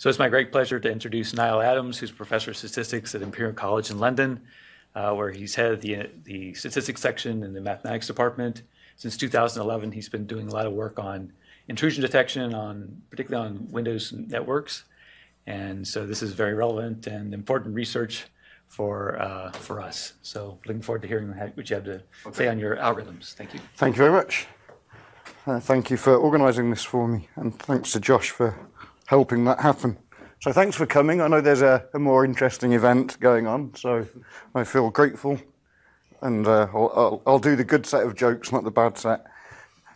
So it's my great pleasure to introduce Niall Adams, who's professor of statistics at Imperial College in London, uh, where he's head of the, the statistics section in the mathematics department. Since 2011, he's been doing a lot of work on intrusion detection, on particularly on Windows networks. And so this is very relevant and important research for uh, for us. So looking forward to hearing what you have to okay. say on your algorithms. Thank you. Thank you very much. Uh, thank you for organising this for me, and thanks to Josh for helping that happen. So thanks for coming. I know there's a, a more interesting event going on, so I feel grateful. And uh, I'll, I'll, I'll, do the good set of jokes, not the bad set,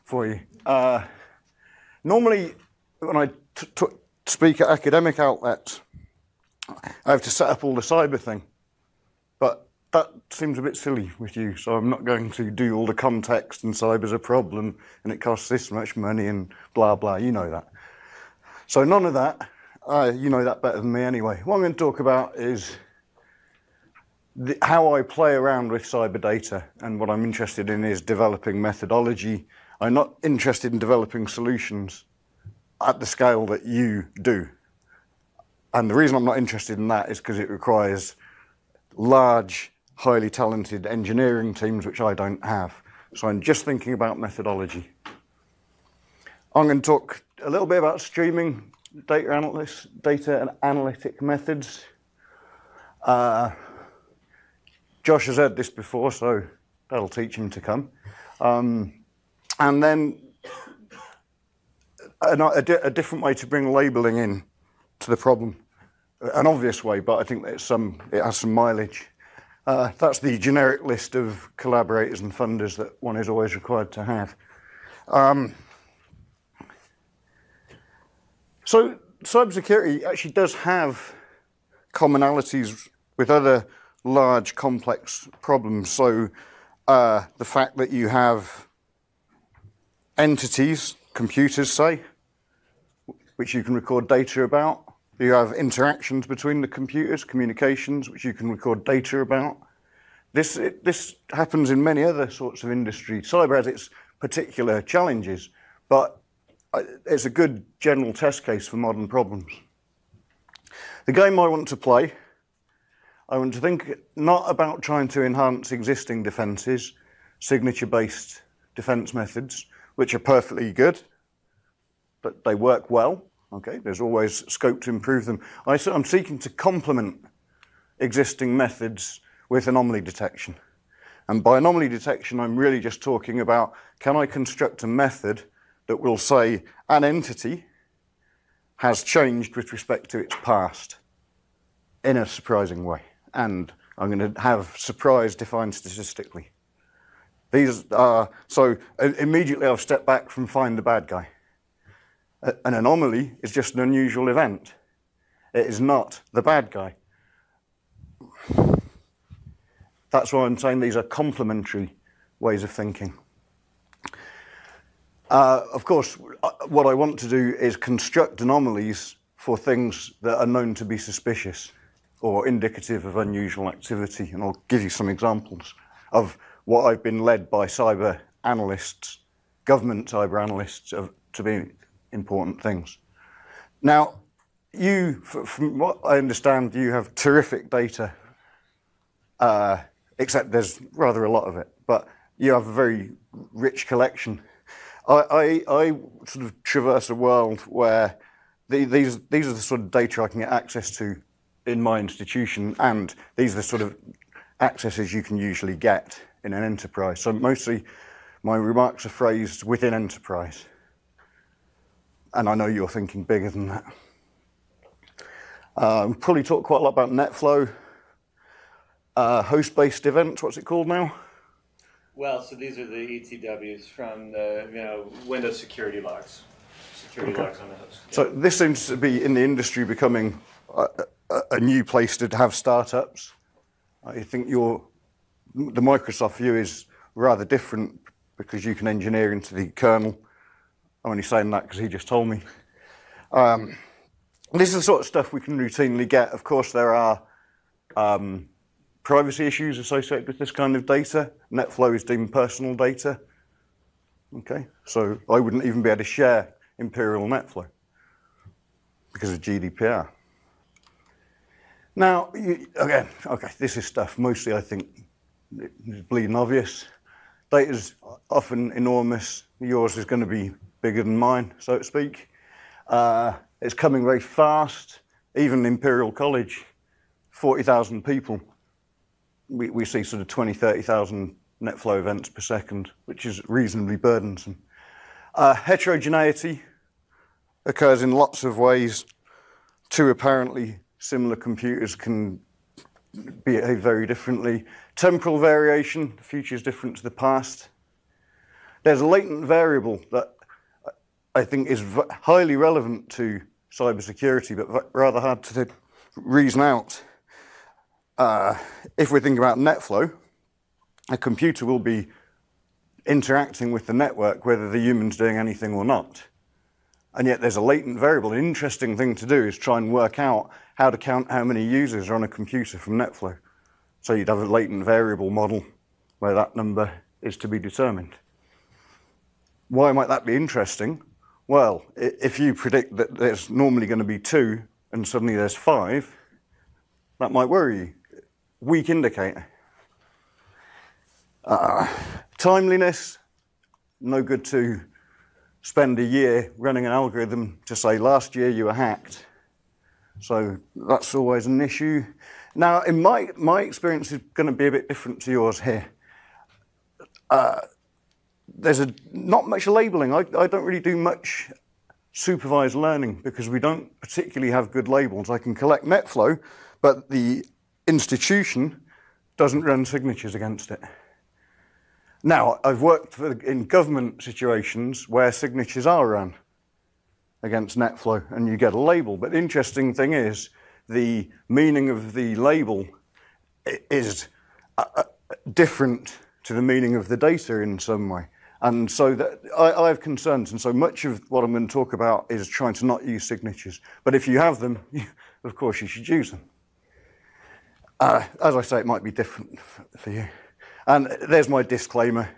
for you. Uh, normally, when I t- t- speak at academic outlets, I have to set up all the cyber thing. But that seems a bit silly with you, so I'm not going to do all the context and cyber's a problem and it costs this much money and blah, blah. You know that. So none of that. Uh, you know that better than me anyway. What I'm going to talk about is the, how I play around with cyber data, and what I'm interested in is developing methodology. I'm not interested in developing solutions at the scale that you do. And the reason I'm not interested in that is because it requires large, highly talented engineering teams, which I don't have. So I'm just thinking about methodology. I'm going to talk a little bit about streaming data analysis, data and analytic methods. Uh, Josh has heard this before, so that'll teach him to come. Um, and then a, a, different way to bring labeling in to the problem. An obvious way, but I think that some, it has some mileage. Uh, that's the generic list of collaborators and funders that one is always required to have. Um, so cybersecurity actually does have commonalities with other large complex problems. So uh, the fact that you have entities, computers say, which you can record data about. You have interactions between the computers, communications, which you can record data about. This, it, this happens in many other sorts of industry. Cyber has its particular challenges, but it's a good general test case for modern problems. The game I want to play, I want to think not about trying to enhance existing defences, signature-based defence methods, which are perfectly good, but they work well. Okay, there's always scope to improve them. I, I'm seeking to complement existing methods with anomaly detection. And by anomaly detection, I'm really just talking about can I construct a method that will say an entity has changed with respect to its past in a surprising way. And I'm going to have surprise defined statistically. These are, so uh, immediately I've stepped back from find the bad guy. An anomaly is just an unusual event. It is not the bad guy. That's why I'm saying these are complementary ways of thinking. Uh, of course, uh, what I want to do is construct anomalies for things that are known to be suspicious or indicative of unusual activity. And I'll give you some examples of what I've been led by cyber analysts, government cyber analysts, of, to be important things. Now, you, from what I understand, you have terrific data, uh, except there's rather a lot of it, but you have a very rich collection I, I, I sort of traverse a world where the, these, these are the sort of data I can get access to in my institution, and these are the sort of accesses you can usually get in an enterprise. So mostly my remarks are phrased within enterprise. And I know you're thinking bigger than that. Um, probably talk quite a lot about NetFlow, uh, host-based events, what's it called now? Well, so these are the ETWs from the you know Windows security logs, security okay. logs on the host. Yeah. So this seems to be in the industry becoming a, a, a new place to have startups. I think your the Microsoft view is rather different because you can engineer into the kernel. I'm only saying that because he just told me. Um, this is the sort of stuff we can routinely get. Of course, there are um, privacy issues associated with this kind of data. NetFlow is deemed personal data. Okay, so I wouldn't even be able to share Imperial NetFlow. because of GDPR. Now, you, again, okay, this is stuff mostly I think is bleeding obvious. Data is often enormous. Yours is going to be bigger than mine, so to speak. Uh, it's coming very fast. Even Imperial College, 40,000 people. We, we see sort of 20, 30,000 net flow events per second, which is reasonably burdensome. Uh, heterogeneity occurs in lots of ways. Two apparently similar computers can behave very differently. Temporal variation, the future is different to the past. There's a latent variable that I think is highly relevant to cybersecurity, but rather hard to reason out. Uh, if we think about NetFlow, a computer will be interacting with the network whether the human's doing anything or not. And yet there's a latent variable. An interesting thing to do is try and work out how to count how many users are on a computer from NetFlow. So you'd have a latent variable model where that number is to be determined. Why might that be interesting? Well, if you predict that there's normally going to be two and suddenly there's five, that might worry you. Weak indicator. Uh, timeliness, no good to spend a year running an algorithm to say last year you were hacked. So that's always an issue. Now, in my, my experience is going to be a bit different to yours here. Uh, there's a, not much labeling. I, I don't really do much supervised learning because we don't particularly have good labels. I can collect NetFlow, but the institution doesn't run signatures against it. Now, I've worked for, in government situations where signatures are run against NetFlow and you get a label. But the interesting thing is the meaning of the label is uh, uh, different to the meaning of the data in some way. And so that, I, I, have concerns, and so much of what I'm going to talk about is trying to not use signatures. But if you have them, of course you should use them. Uh, as I say, it might be different for you. And there's my disclaimer.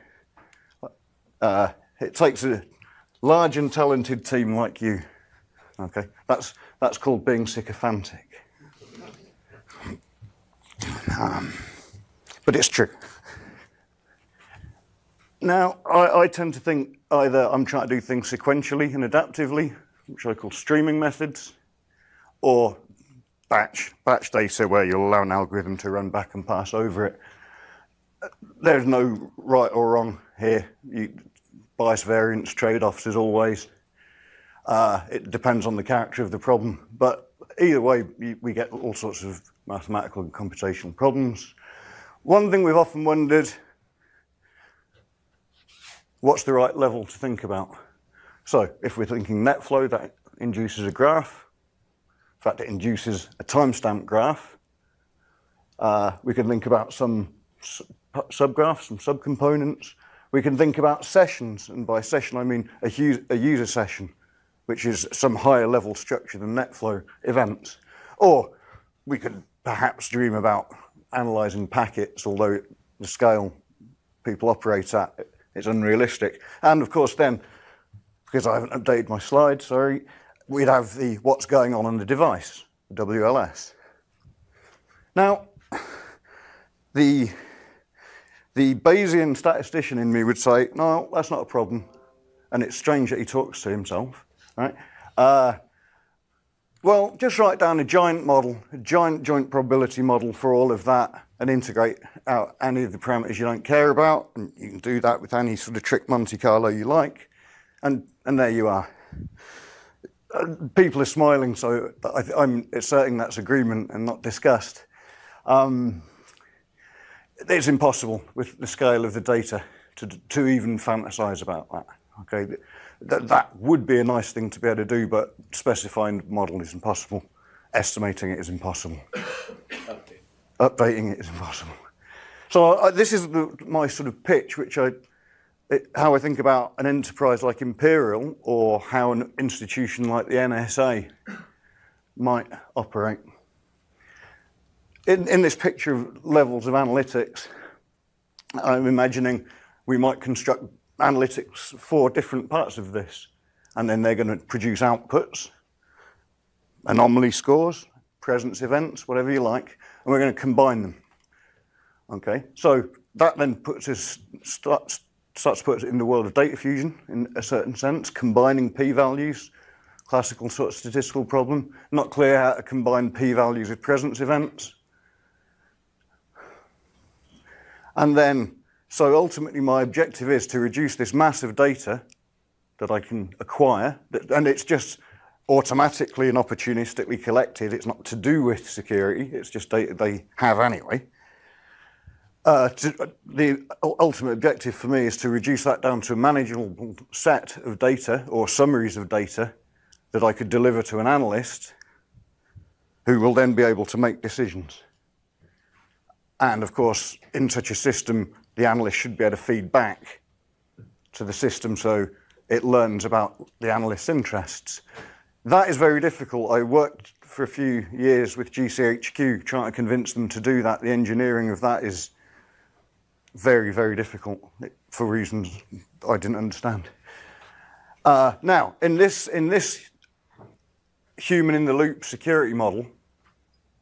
Uh, it takes a large and talented team like you. Okay, that's, that's called being sycophantic. Um, but it's true. Now, I, I, tend to think either I'm trying to do things sequentially and adaptively, which I call streaming methods, or batch, batch data where you'll allow an algorithm to run back and pass over it there's no right or wrong here. You, bias variance trade-offs as always. Uh, it depends on the character of the problem, but either way, we get all sorts of mathematical and computational problems. One thing we've often wondered, what's the right level to think about? So if we're thinking net flow, that induces a graph. Fact, it induces a timestamp graph. Uh, we can think about some subgraphs, some subcomponents. We can think about sessions, and by session I mean a, a user session, which is some higher level structure than NetFlow events. Or we could perhaps dream about analyzing packets, although the scale people operate at is unrealistic. And of course then, because I haven't updated my slide, sorry, we'd have the what's going on on the device, WLS. Now, the the Bayesian statistician in me would say, no, that's not a problem. And it's strange that he talks to himself, right? Uh, well, just write down a giant model, a giant joint probability model for all of that and integrate out any of the parameters you don't care about. And you can do that with any sort of trick Monte Carlo you like. And, and there you are. People are smiling, so I, am asserting that's agreement and not disgust. Um, it's impossible with the scale of the data to, to even fantasize about that. Okay, that, that would be a nice thing to be able to do, but specifying the model is impossible. Estimating it is impossible. Updating, it is impossible. So this is the, my sort of pitch, which I, how I think about an enterprise like Imperial or how an institution like the NSA might operate in, in this picture of levels of analytics, I'm imagining we might construct analytics for different parts of this, and then they're going to produce outputs. anomaly scores, presence events, whatever you like, and we're going to combine them. Okay, so that then puts us starts, starts to put in the world of data fusion in a certain sense, combining p-values, classical sort of statistical problem. Not clear how to combine p-values with presence events. And then, so ultimately my objective is to reduce this mass of data that I can acquire, and it's just automatically and opportunistically collected. It's not to do with security, it's just data they have anyway. Uh, to, the ultimate objective for me is to reduce that down to a manageable set of data or summaries of data that I could deliver to an analyst who will then be able to make decisions. And of course, in such a system, the analyst should be able to feed back to the system so it learns about the analyst's interests. That is very difficult. I worked for a few years with GCHQ trying to convince them to do that. The engineering of that is very, very difficult for reasons I didn't understand. Uh, now, in this, in this human in the loop security model,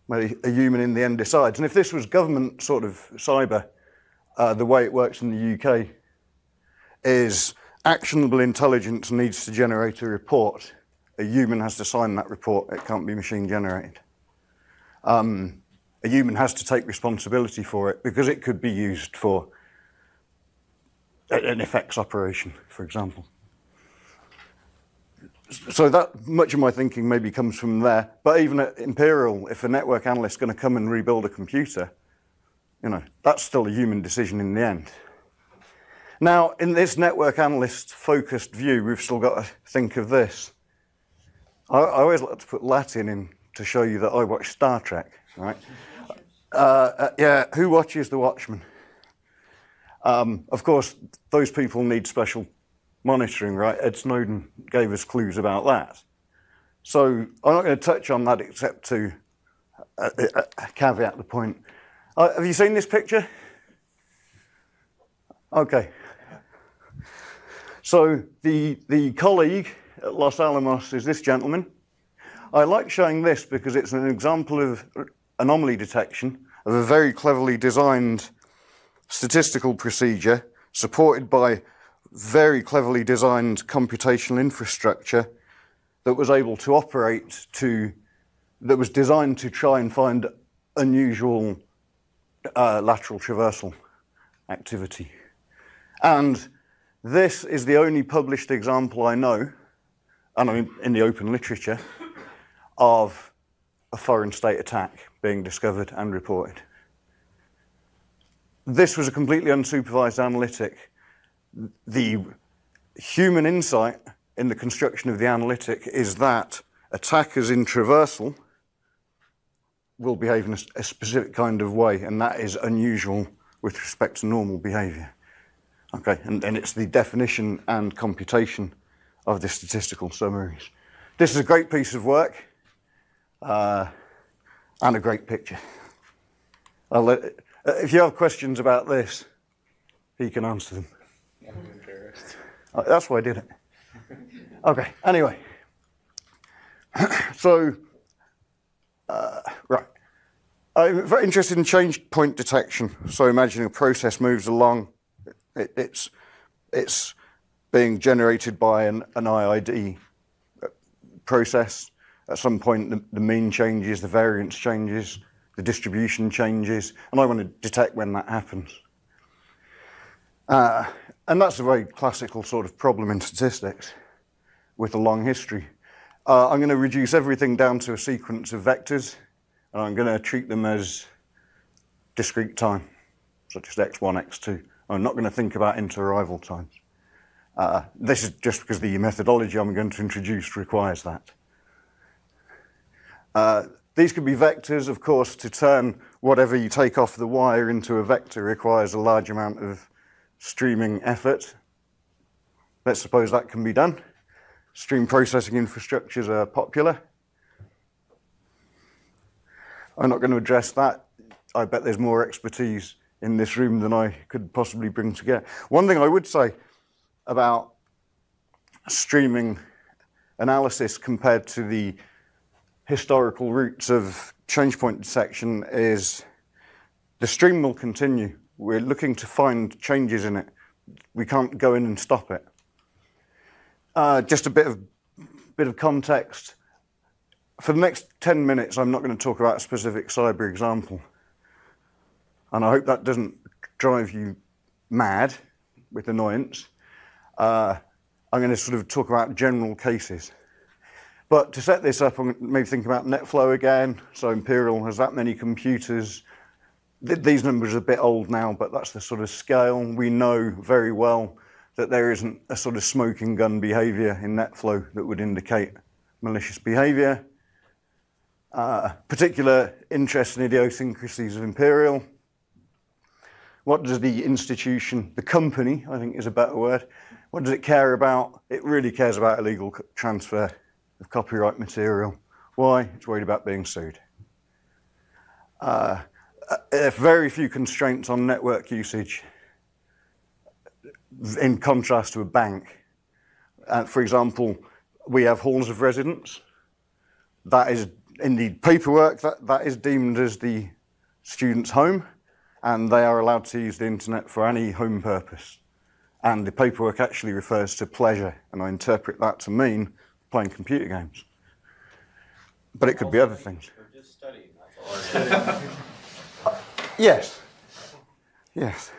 where a human in the end decides, and if this was government sort of cyber, uh, the way it works in the UK is actionable intelligence needs to generate a report a human has to sign that report. It can't be machine generated. Um, a human has to take responsibility for it because it could be used for an effects operation, for example. So that much of my thinking maybe comes from there. But even at Imperial, if a network analyst is going to come and rebuild a computer, you know, that's still a human decision in the end. Now, in this network analyst focused view, we've still got to think of this. I, I, always like to put Latin in to show you that I watch Star Trek, right? Uh, uh, yeah, who watches The Watchmen? Um, of course, those people need special monitoring, right? Ed Snowden gave us clues about that. So I'm not going to touch on that except to uh, uh, caveat the point. Uh, have you seen this picture? Okay. So the, the colleague at Los Alamos is this gentleman. I like showing this because it's an example of anomaly detection of a very cleverly designed statistical procedure supported by very cleverly designed computational infrastructure that was able to operate to, that was designed to try and find unusual uh, lateral traversal activity. And this is the only published example I know and I mean in the open literature, of a foreign state attack being discovered and reported. This was a completely unsupervised analytic. The human insight in the construction of the analytic is that attackers in traversal will behave in a, specific kind of way, and that is unusual with respect to normal behavior. Okay, and, and it's the definition and computation of the statistical summaries. This is a great piece of work uh, and a great picture. Let, uh, if you have questions about this, he can answer them. I'm embarrassed. Uh, that's why I did it. Okay, anyway. so, uh, right. I'm very interested in change point detection. So, imagining a process moves along, it, it's, it's being generated by an, an IID process. At some point, the, the mean changes, the variance changes, the distribution changes, and I want to detect when that happens. Uh, and that's a very classical sort of problem in statistics with a long history. Uh, I'm going to reduce everything down to a sequence of vectors, and I'm going to treat them as discrete time, such as x1, x2. I'm not going to think about interarrival times. Uh, this is just because the methodology I'm going to introduce requires that. Uh, these could be vectors, of course, to turn whatever you take off the wire into a vector requires a large amount of streaming effort. Let's suppose that can be done. Stream processing infrastructures are popular. I'm not going to address that. I bet there's more expertise in this room than I could possibly bring together. One thing I would say about streaming analysis compared to the historical roots of change point detection is the stream will continue. We're looking to find changes in it. We can't go in and stop it. Uh, just a bit of bit of context. For the next 10 minutes, I'm not going to talk about a specific cyber example. And I hope that doesn't drive you mad with annoyance. Uh, I'm going to sort of talk about general cases. But to set this up, maybe thinking about NetFlow again. So Imperial has that many computers. Th- these numbers are a bit old now, but that's the sort of scale. We know very well that there isn't a sort of smoking gun behavior in NetFlow that would indicate malicious behavior. Uh, particular interest in idiosyncrasies of Imperial. What does the institution, the company, I think is a better word, what does it care about? It really cares about illegal transfer of copyright material. Why? It's worried about being sued. Uh, uh, very few constraints on network usage in contrast to a bank. Uh, for example, we have halls of residence. That is in the paperwork, that, that is deemed as the student's home, and they are allowed to use the internet for any home purpose. And the paperwork actually refers to pleasure, and I interpret that to mean playing computer games. But it could be other things. Studying. Yes. Yes.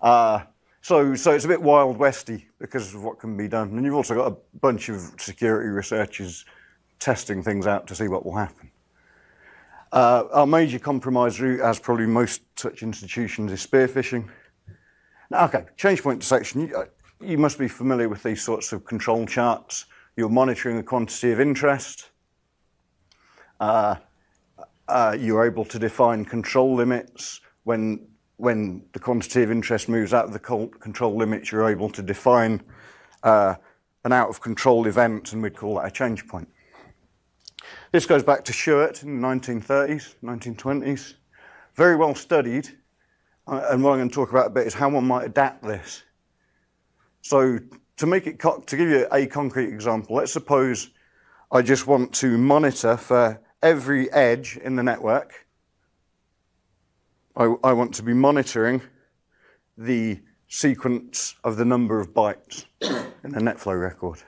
Uh, so, so it's a bit wild westy because of what can be done. And you've also got a bunch of security researchers testing things out to see what will happen. Uh, our major compromise route, as probably most such institutions, is spear phishing. Now, okay, change point detection. You, uh, you must be familiar with these sorts of control charts. You're monitoring a quantity of interest. Uh, uh, you're able to define control limits when when the quantity of interest moves out of the control limits, you're able to define uh, an out of control event, and we'd call that a change point. This goes back to Shewhart in the 1930s, 1920s. Very well studied. Uh, and what I'm going to talk about a bit is how one might adapt this. So, to make it to give you a concrete example, let's suppose I just want to monitor for every edge in the network. I, I want to be monitoring the sequence of the number of bytes in the NetFlow record.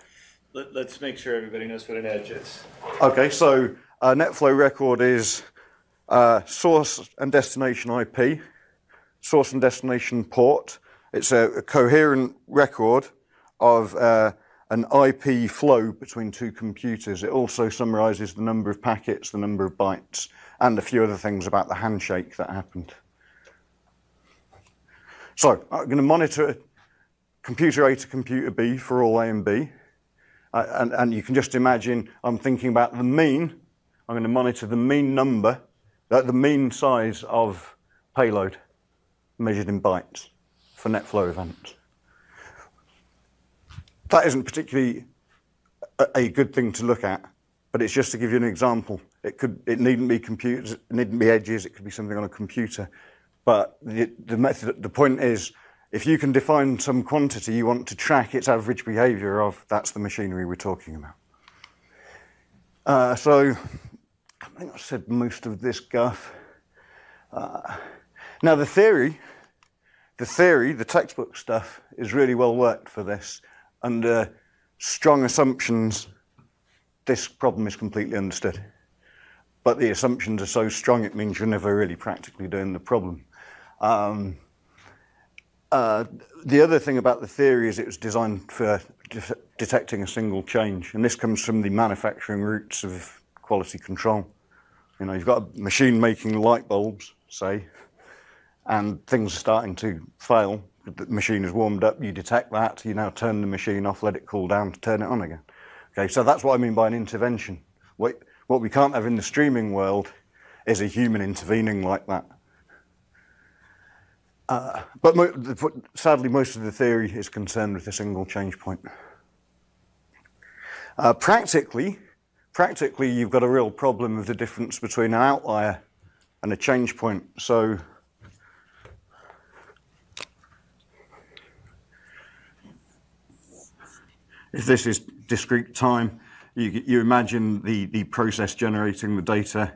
Let, us make sure everybody knows what an edge is. Okay, so a NetFlow record is uh, source and destination IP, source and destination port. It's a, a coherent record of uh, an IP flow between two computers. It also summarizes the number of packets, the number of bytes, and a few other things about the handshake that happened. So I'm going to monitor computer A to computer B for all A and B. Uh, and, and you can just imagine I'm thinking about the mean. I'm going to monitor the mean number, uh, the mean size of payload measured in bytes for NetFlow events. That isn't particularly a, a good thing to look at, but it's just to give you an example. It could, it needn't be computers, it needn't be edges, it could be something on a computer. But the, the method, the point is, if you can define some quantity you want to track its average behavior of, that's the machinery we're talking about. Uh, so I think I said most of this guff. Uh, now the theory, the theory, the textbook stuff is really well worked for this. Under strong assumptions, this problem is completely understood. But the assumptions are so strong it means you're never really practically doing the problem. Um, uh, the other thing about the theory is it was designed for de- detecting a single change, and this comes from the manufacturing roots of quality control. You know, you've got a machine making light bulbs, say, and things are starting to fail. The machine is warmed up, you detect that, you now turn the machine off, let it cool down to turn it on again. Okay, so that's what I mean by an intervention. What, what we can't have in the streaming world is a human intervening like that. Uh, but mo- sadly, most of the theory is concerned with a single change point. Uh, practically, practically, you've got a real problem of the difference between an outlier and a change point. So, if this is discrete time, you, you imagine the, the process generating the data.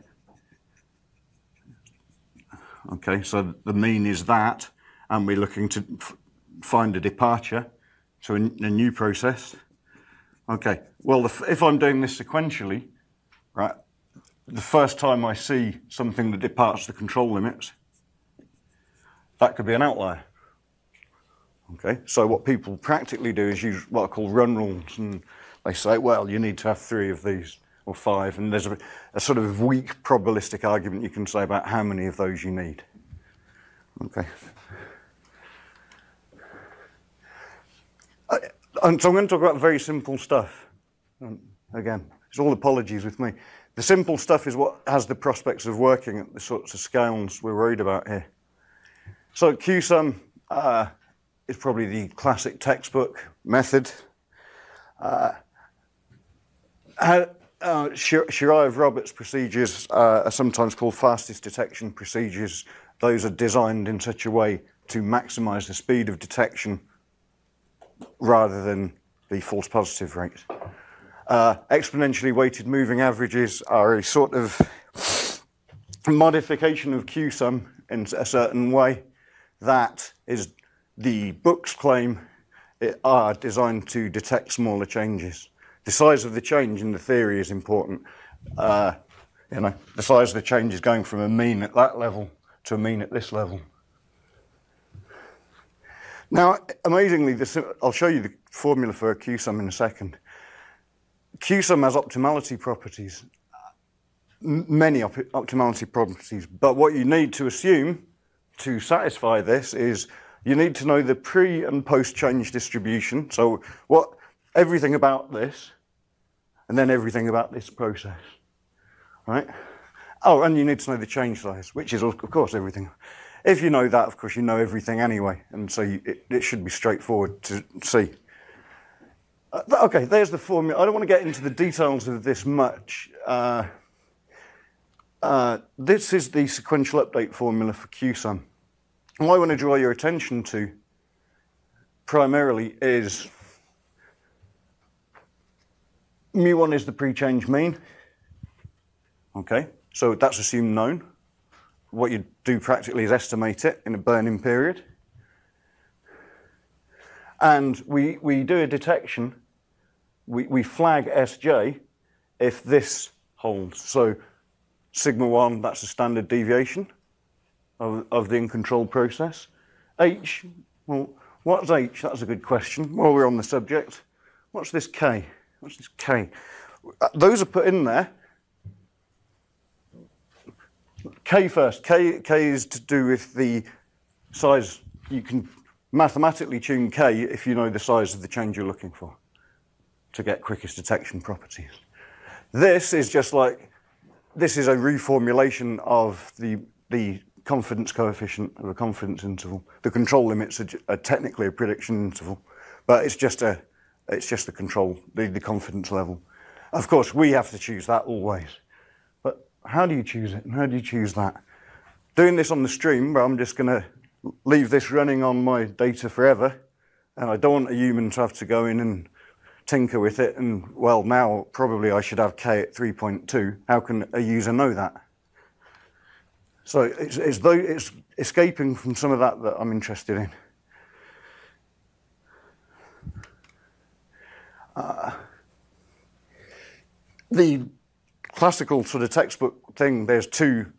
Okay, so the mean is that, and we're looking to find a departure to a, a new process. Okay, well, if I'm doing this sequentially, right, the first time I see something that departs the control limits, that could be an outlier. Okay, so what people practically do is use what are called run rules, and they say, well, you need to have three of these or five, and there's a, a sort of weak probabilistic argument you can say about how many of those you need. Okay. Uh, and so I'm going to talk about very simple stuff. Um, again, it's all apologies with me. The simple stuff is what has the prospects of working at the sorts of scales we're worried about here. So CUSUM uh, is probably the classic textbook method. Uh, uh, Shiryaev-Roberts procedures uh, are sometimes called fastest detection procedures. Those are designed in such a way to maximize the speed of detection rather than the false positive rate. Uh, exponentially weighted moving averages are a sort of modification of CUSUM in a certain way that is the books claim it are designed to detect smaller changes. The size of the change in the theory is important. Uh, you know, the size of the change is going from a mean at that level to a mean at this level. Now, amazingly, this, I'll show you the formula for a CUSUM in a second. CUSUM has optimality properties, many op optimality properties, but what you need to assume to satisfy this is you need to know the pre and post change distribution. So what everything about this, and then everything about this process, right? Oh, and you need to know the change size, which is of course everything. If you know that, of course, you know everything anyway, and so you, it, it should be straightforward to see. Uh, okay, there's the formula. I don't want to get into the details of this much. Uh, uh, this is the sequential update formula for CUSUM. What I want to draw your attention to primarily is mu1 is the pre-change mean. Okay, so that's assumed known. What you do practically is estimate it in a burn-in period. And we, we do a detection we, we flag Sj if this holds. So sigma 1, that's a standard deviation of, of the uncontrolled process. H, well, what's H? That's a good question. While we're on the subject, what's this K? What's this K? Uh, those are put in there. K first. K, K is to do with the size. You can mathematically tune K if you know the size of the change you're looking for to get quickest detection properties. This is just like, this is a reformulation of the, the confidence coefficient of a confidence interval. The control limits are, are technically a prediction interval, but it's just a, it's just the control, the, the confidence level. Of course, we have to choose that always. But how do you choose it? And how do you choose that? Doing this on the stream, where I'm just going to leave this running on my data forever, and I don't want a human to have to go in and tinker with it and, well, now probably I should have k at 3.2. How can a user know that? So it's, it's, though it's escaping from some of that that I'm interested in. Uh, the classical sort of textbook thing, there's two,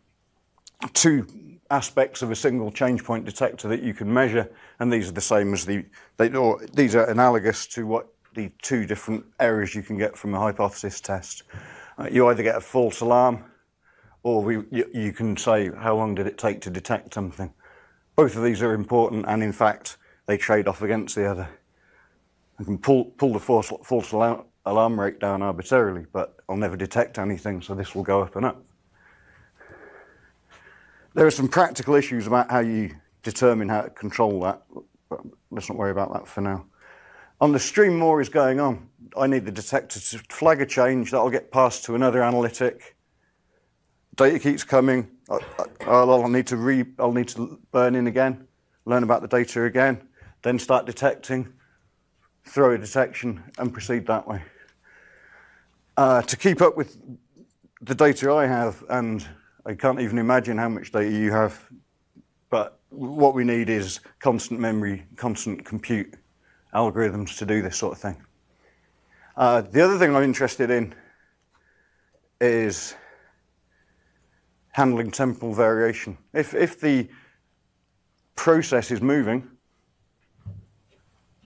two aspects of a single change point detector that you can measure, and these are the same as the, they, or these are analogous to what the two different errors you can get from a hypothesis test. Uh, you either get a false alarm or we, you, can say how long did it take to detect something. Both of these are important and in fact they trade off against the other. I can pull, pull the false, false alarm, alarm rate down arbitrarily but I'll never detect anything so this will go up and up. There are some practical issues about how you determine how to control that, but let's not worry about that for now. On the stream more is going on. I need the detector to flag a change that'll get passed to another analytic. Data keeps coming. I'll, I'll need to re, I'll need to burn in again, learn about the data again, then start detecting, throw a detection, and proceed that way. Uh, to keep up with the data I have, and I can't even imagine how much data you have, but what we need is constant memory, constant compute algorithms to do this sort of thing. Uh, the other thing I'm interested in is handling temporal variation. If, if the process is moving,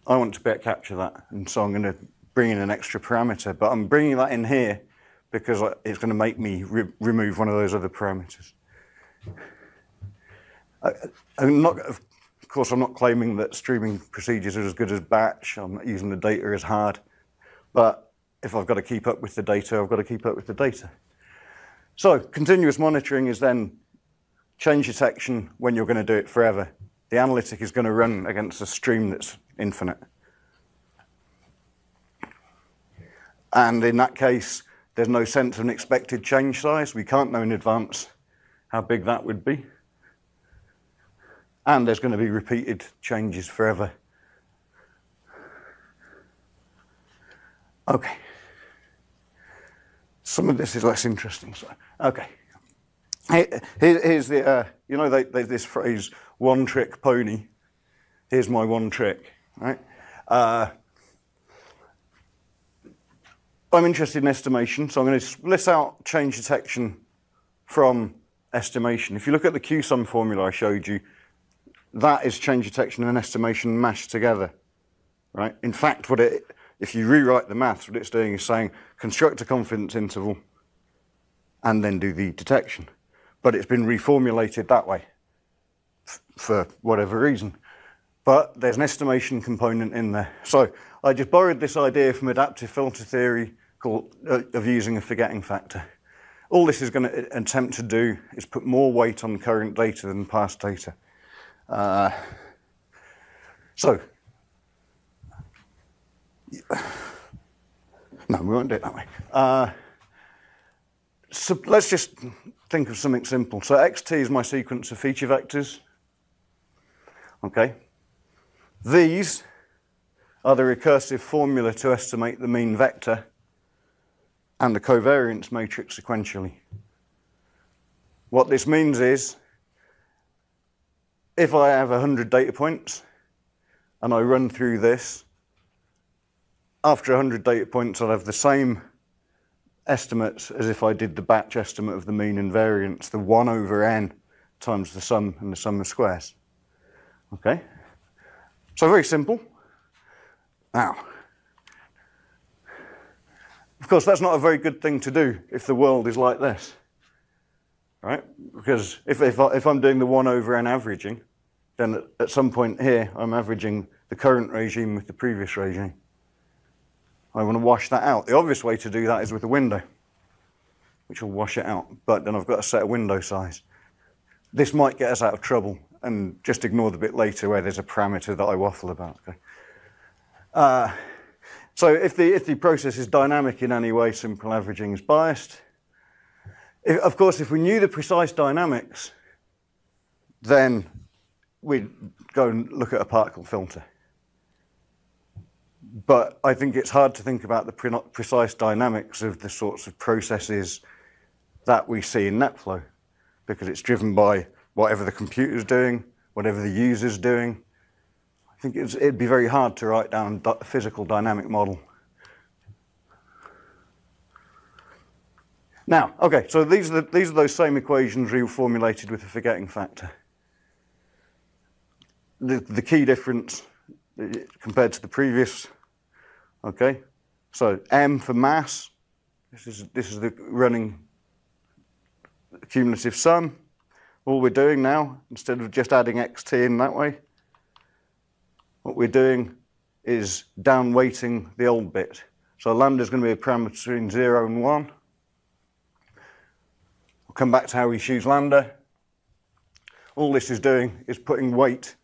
I want to be able to capture that, and so I'm going to bring in an extra parameter, but I'm bringing that in here because it's going to make me re remove one of those other parameters. I, am not, of course, I'm not claiming that streaming procedures are as good as batch. I'm not using the data as hard, but if I've got to keep up with the data, I've got to keep up with the data. So continuous monitoring is then change detection when you're going to do it forever. The analytic is going to run against a stream that's infinite. And in that case, there's no sense of an expected change size. We can't know in advance how big that would be. And there's going to be repeated changes forever. Okay. Some of this is less interesting. So, okay. Here, here's the, uh, you know, they, they, this phrase, one trick pony. Here's my one trick, right? Uh, I'm interested in estimation, so I'm going to split out change detection from estimation. If you look at the CUSUM formula I showed you, that is change detection and estimation mashed together, right? In fact, what it, if you rewrite the maths, what it's doing is saying construct a confidence interval and then do the detection. But it's been reformulated that way for whatever reason. But there's an estimation component in there. So I just borrowed this idea from adaptive filter theory called, uh, of using a forgetting factor. All this is going to attempt to do is put more weight on current data than past data. Uh, so, no, we won't do it that way. Uh, so let's just think of something simple. So xt is my sequence of feature vectors. Okay. These are the recursive formula to estimate the mean vector and the covariance matrix sequentially. What this means is, if I have 100 data points and I run through this, after 100 data points, I'll have the same estimates as if I did the batch estimate of the mean and variance, the 1 over n times the sum and the sum of squares. Okay? So very simple. Now, of course, that's not a very good thing to do if the world is like this, right? Because if, if, I, if I'm doing the 1 over n averaging, then at, at some point here, I'm averaging the current regime with the previous regime. I want to wash that out. The obvious way to do that is with a window, which will wash it out. But then I've got to set a window size. This might get us out of trouble, and just ignore the bit later where there's a parameter that I waffle about. Okay? Uh, so if the, if the process is dynamic in any way, simple averaging is biased. If, of course, if we knew the precise dynamics, then we'd go and look at a particle filter. But I think it's hard to think about the pre precise dynamics of the sorts of processes that we see in NetFlow because it's driven by whatever the computer's doing, whatever the user's doing, I think it'd be very hard to write down a physical dynamic model. Now, okay, so these are, the, these are those same equations reformulated with the forgetting factor. The, the key difference compared to the previous, okay, so M for mass, this is, this is the running cumulative sum. All we're doing now, instead of just adding xt in that way, what we're doing is down weighting the old bit. So lambda is going to be a parameter between 0 and 1. We'll come back to how we choose lambda. All this is doing is putting weight,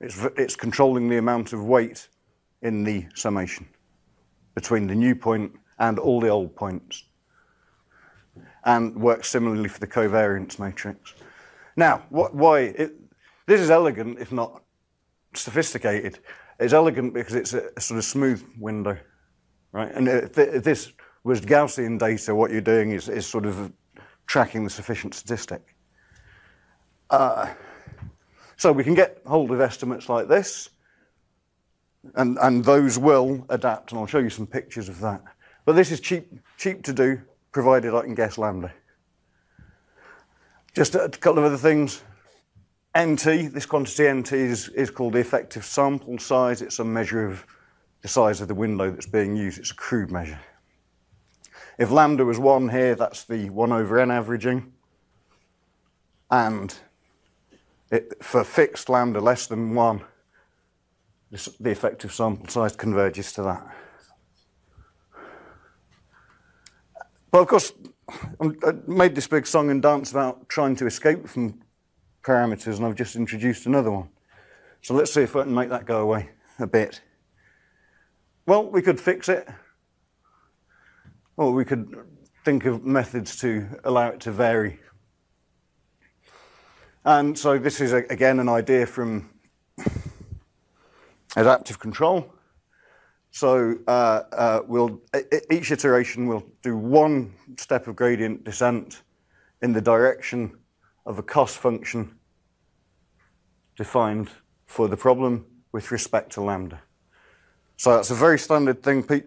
it's, it's controlling the amount of weight in the summation between the new point and all the old points. And works similarly for the covariance matrix. Now, what, why? It, this is elegant, if not sophisticated. It's elegant because it's a, a sort of smooth window, right? And if, if this Whereas Gaussian data, what you're doing is, is sort of tracking the sufficient statistic. Uh, so we can get hold of estimates like this, and, and those will adapt, and I'll show you some pictures of that. But this is cheap, cheap to do, provided I can guess lambda. Just a couple of other things. NT, this quantity NT is, is called the effective sample size. It's a measure of the size of the window that's being used. It's a crude measure. If lambda was 1 here, that's the 1 over n averaging. And it, for fixed lambda less than 1, this, the effective sample size converges to that. But of course, I made this big song and dance about trying to escape from parameters, and I've just introduced another one. So let's see if I can make that go away a bit. Well, we could fix it, or we could think of methods to allow it to vary. And so this is, again, an idea from adaptive control. So uh, uh, we'll, each iteration will do one step of gradient descent in the direction of a cost function defined for the problem with respect to lambda. So that's a very standard thing. Pe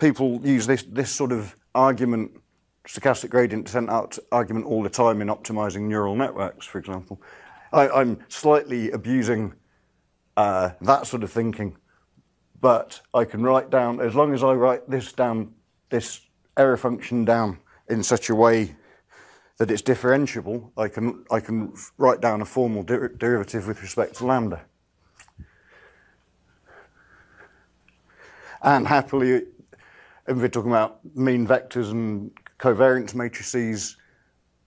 people use this, this sort of argument, stochastic gradient descent argument all the time in optimizing neural networks, for example. I, am slightly abusing uh, that sort of thinking, but I can write down, as long as I write this down, this error function down in such a way that it's differentiable, I can, I can write down a formal der derivative with respect to lambda. And happily, if we're talking about mean vectors and covariance matrices,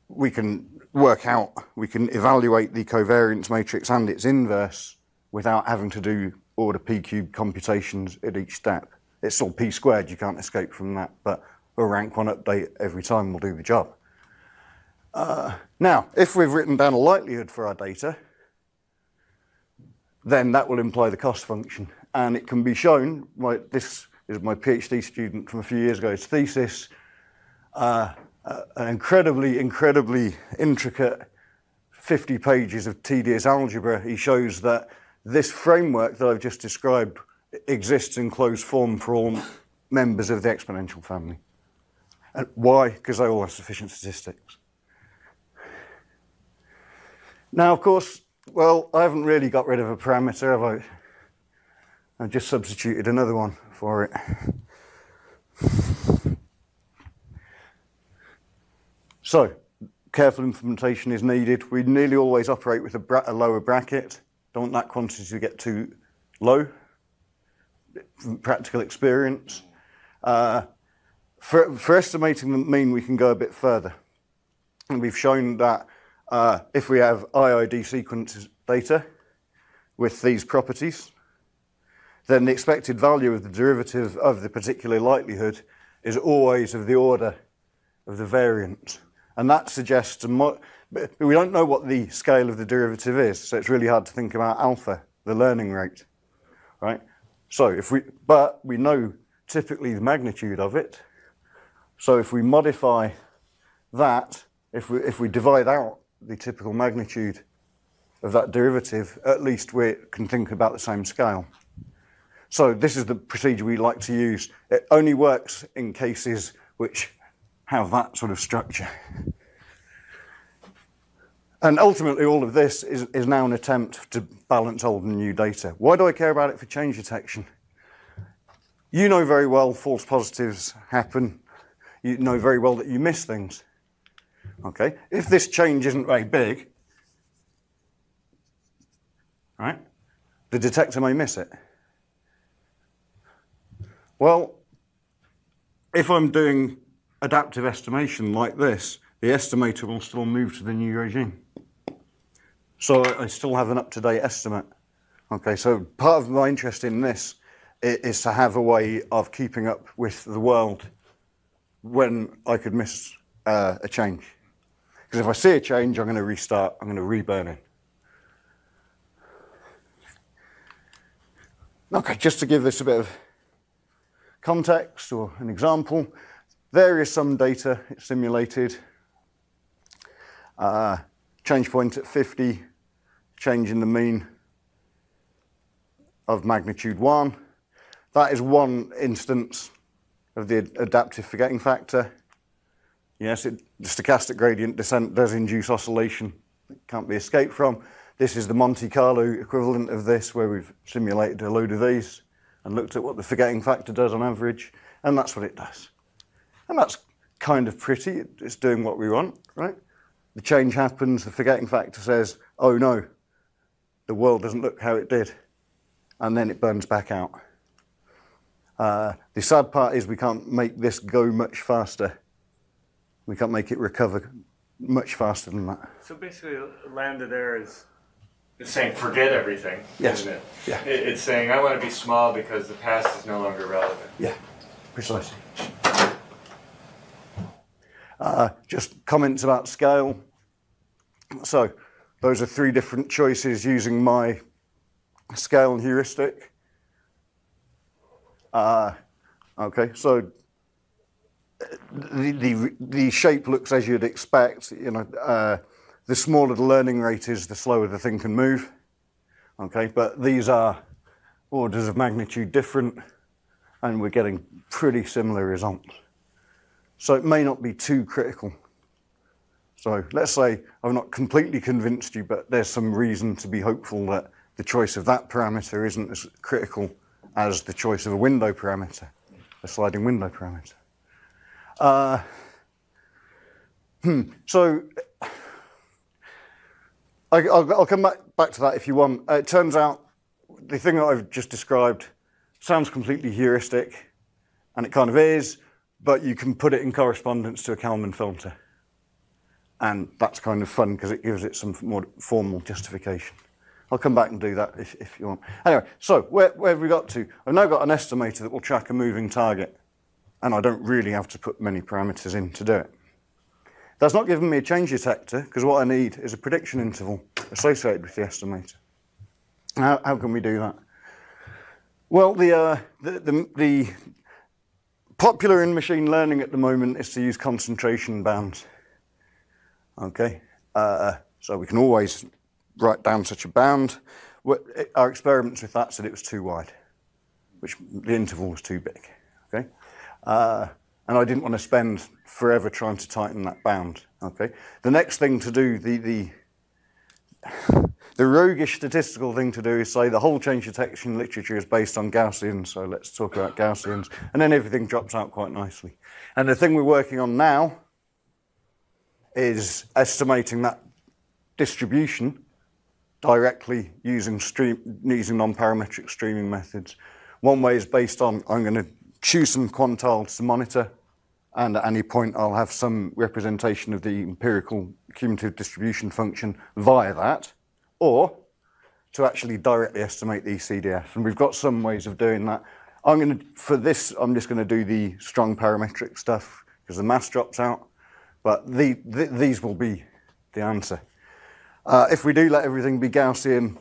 we can work out, we can evaluate the covariance matrix and its inverse without having to do order p cubed computations at each step. It's all p squared, you can't escape from that, but a rank one update every time will do the job. Uh, now, if we've written down a likelihood for our data, then that will imply the cost function. And it can be shown, my, this is my PhD student from a few years ago's thesis, uh, uh, an incredibly, incredibly intricate 50 pages of tedious algebra. He shows that this framework that I've just described exists in closed form for all members of the exponential family. And why? Because they all have sufficient statistics. Now, of course, well, I haven't really got rid of a parameter, have I? I've just substituted another one for it. So, careful implementation is needed. We nearly always operate with a, bra a lower bracket. Don't want that quantity to get too low from practical experience. Uh, for, for estimating the mean, we can go a bit further. And we've shown that uh, if we have IID sequence data with these properties, then the expected value of the derivative of the particular likelihood is always of the order of the variance. And that suggests, we don't know what the scale of the derivative is, so it's really hard to think about alpha, the learning rate, right? So if we, but we know typically the magnitude of it. So if we modify that, if we, if we divide out the typical magnitude of that derivative, at least we can think about the same scale. So this is the procedure we like to use. It only works in cases which have that sort of structure. And ultimately, all of this is, is now an attempt to balance old and new data. Why do I care about it for change detection? You know very well false positives happen. You know very well that you miss things. Okay, if this change isn't very big, right, the detector may miss it. Well, if I'm doing adaptive estimation like this, the estimator will still move to the new regime. So I still have an up-to-date estimate. Okay, so part of my interest in this is to have a way of keeping up with the world when I could miss uh, a change. Because if I see a change, I'm going to restart, I'm going to reburn it. Okay, just to give this a bit of context or an example, there is some data it's simulated. Uh, change point at 50, change in the mean of magnitude 1. That is one instance of the adaptive forgetting factor. Yes, it, the stochastic gradient descent does induce oscillation. It can't be escaped from. This is the Monte Carlo equivalent of this, where we've simulated a load of these and looked at what the forgetting factor does on average, and that's what it does. And that's kind of pretty. It's doing what we want, right? The change happens, the forgetting factor says, oh no, the world doesn't look how it did. And then it burns back out. Uh, the sad part is we can't make this go much faster. We can't make it recover much faster than that. So basically, lambda there is it's saying forget everything, Yes. isn't it? Yeah. It's saying I want to be small because the past is no longer relevant. Yeah, precisely. Uh, just comments about scale. So, those are three different choices using my scale and heuristic. Uh, okay, so uh, the, shape looks as you'd expect. You know, the smaller the learning rate is, the slower the thing can move. Okay, but these are orders of magnitude different and we're getting pretty similar results. So it may not be too critical. So let's say I've not completely convinced you, but there's some reason to be hopeful that the choice of that parameter isn't as critical as the choice of a window parameter, a sliding window parameter. Uh, hmm, so I, will I'll come back, back to that if you want. Uh, it turns out the thing that I've just described sounds completely heuristic, and it kind of is, but you can put it in correspondence to a Kalman filter. And that's kind of fun because it gives it some more formal justification. I'll come back and do that if, if you want. Anyway, so where, where have we got to? I've now got an estimator that will track a moving target, and I don't really have to put many parameters in to do it. That's not giving me a change detector because what I need is a prediction interval associated with the estimator. How, how can we do that? Well, the, uh, the, the, the popular in machine learning at the moment is to use concentration bands. Okay, uh, so we can always write down such a bound. Our experiments with that said it was too wide, which the interval was too big. Okay, uh, and I didn't want to spend forever trying to tighten that bound. Okay, the next thing to do, the the the roguish statistical thing to do is say the whole change detection literature is based on Gaussians, so let's talk about Gaussians, and then everything drops out quite nicely. And the thing we're working on now is estimating that distribution directly using stream using non-parametric streaming methods. One way is based on I'm going to choose some quantiles to monitor, and at any point I'll have some representation of the empirical cumulative distribution function via that, or to actually directly estimate the CDF. And we've got some ways of doing that. I'm going to, for this, I'm just going to do the strong parametric stuff because the mass drops out. But the, the, these will be the answer. Uh, if we do let everything be Gaussian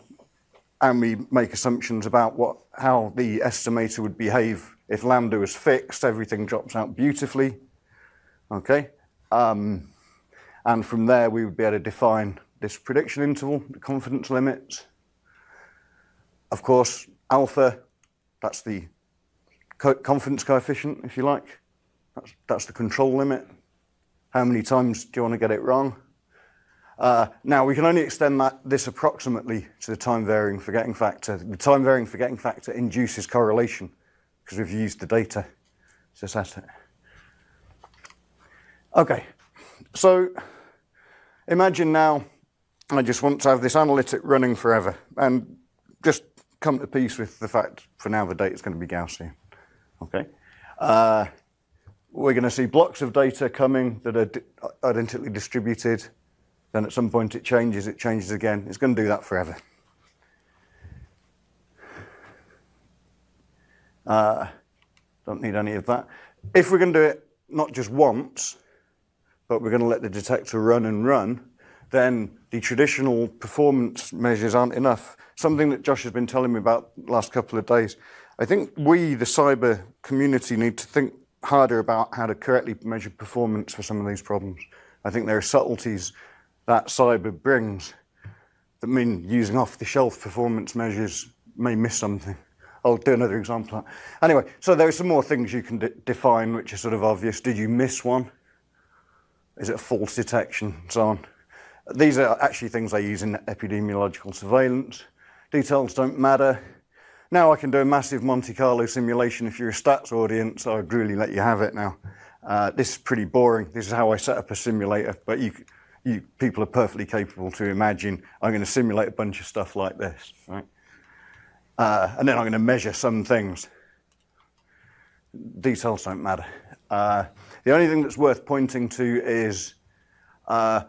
and we make assumptions about what, how the estimator would behave if lambda was fixed, everything drops out beautifully. Okay? Um, and from there, we would be able to define this prediction interval, the confidence limits. Of course, alpha, that's the co- confidence coefficient, if you like. That's, that's the control limit. How many times do you want to get it wrong? Uh, now, we can only extend that, this approximately to the time varying forgetting factor. The time varying forgetting factor induces correlation because we've used the data to set it. Okay, so imagine now I just want to have this analytic running forever and just come to peace with the fact for now the data is going to be Gaussian. Okay. Uh, we're going to see blocks of data coming that are di- identically distributed. Then at some point it changes, it changes again. It's going to do that forever. Uh, don't need any of that. If we're going to do it not just once, but we're going to let the detector run and run, then the traditional performance measures aren't enough. Something that Josh has been telling me about the last couple of days. I think we, the cyber community, need to think harder about how to correctly measure performance for some of these problems. I think there are subtleties that cyber brings that mean using off-the-shelf performance measures may miss something. I'll do another example. Anyway, so there are some more things you can de define which are sort of obvious. Did you miss one? Is it a false detection? So on. These are actually things I use in epidemiological surveillance. Details don't matter. Now I can do a massive Monte Carlo simulation. If you're a stats audience, I'd really let you have it now. Uh, this is pretty boring. This is how I set up a simulator, but you, you people are perfectly capable to imagine I'm going to simulate a bunch of stuff like this, right? Uh, and then I'm going to measure some things. Details don't matter. Uh, the only thing that's worth pointing to is uh,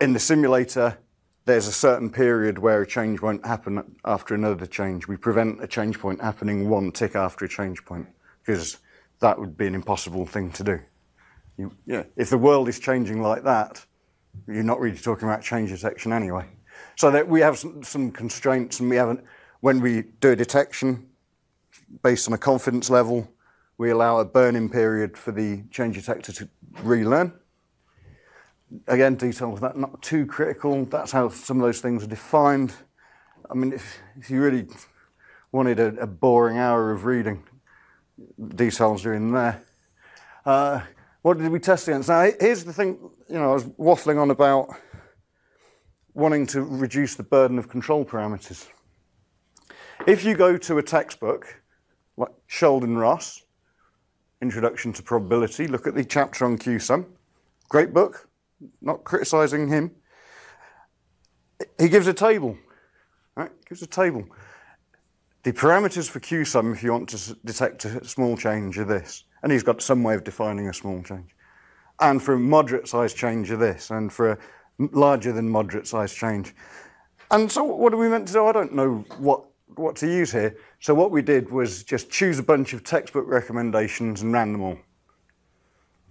in the simulator, there's a certain period where a change won't happen after another change. We prevent a change point happening one tick after a change point because that would be an impossible thing to do. You, yeah, if the world is changing like that, you're not really talking about change detection anyway. So that we have some, some constraints and we haven't, when we do a detection based on a confidence level, we allow a burn-in period for the change detector to relearn. Again, details of that not too critical. That's how some of those things are defined. I mean, if, if you really wanted a, a, boring hour of reading, details are in there. Uh, what did we test against? Now, here's the thing, you know, I was waffling on about wanting to reduce the burden of control parameters. If you go to a textbook like Sheldon Ross, Introduction to Probability, look at the chapter on CUSUM. Great book, not criticizing him. He gives a table, right? Gives a table. The parameters for CUSUM, if you want to detect a small change, are this. And he's got some way of defining a small change. And for a moderate size change are this, and for a larger than moderate size change. And so what are we meant to do? I don't know what what to use here. So what we did was just choose a bunch of textbook recommendations and ran them all.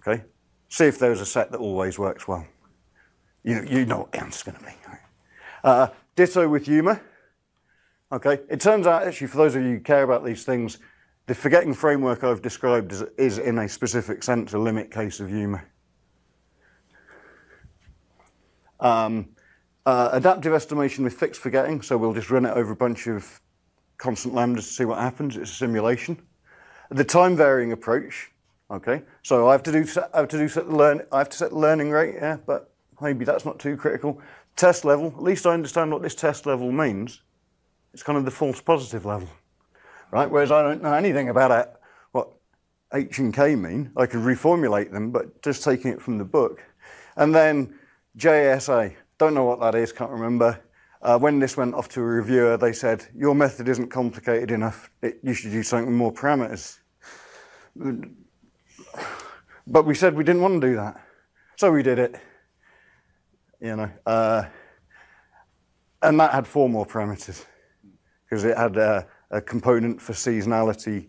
Okay? See if there's a set that always works well. You, you know what the answer's going to be. Uh, ditto with EWMA. Okay? It turns out, actually, for those of you who care about these things, the forgetting framework I've described is, is in a specific sense, a limit case of EWMA. Um, uh, adaptive estimation with fixed forgetting, so we'll just run it over a bunch of constant lambdas to see what happens. It's a simulation. The time varying approach. Okay, so I have to do I have to do set the learn I have to set the learning rate. Yeah, but maybe that's not too critical. Test level. At least I understand what this test level means. It's kind of the false positive level, right? Whereas I don't know anything about it, what H and K mean. I can reformulate them, but just taking it from the book. And then JSA. Don't know what that is. Can't remember. Uh, when this went off to a reviewer, they said, your method isn't complicated enough. It, you should use something with more parameters. But we said we didn't want to do that. So we did it. You know, uh, and that had four more parameters because it had a, a component for seasonality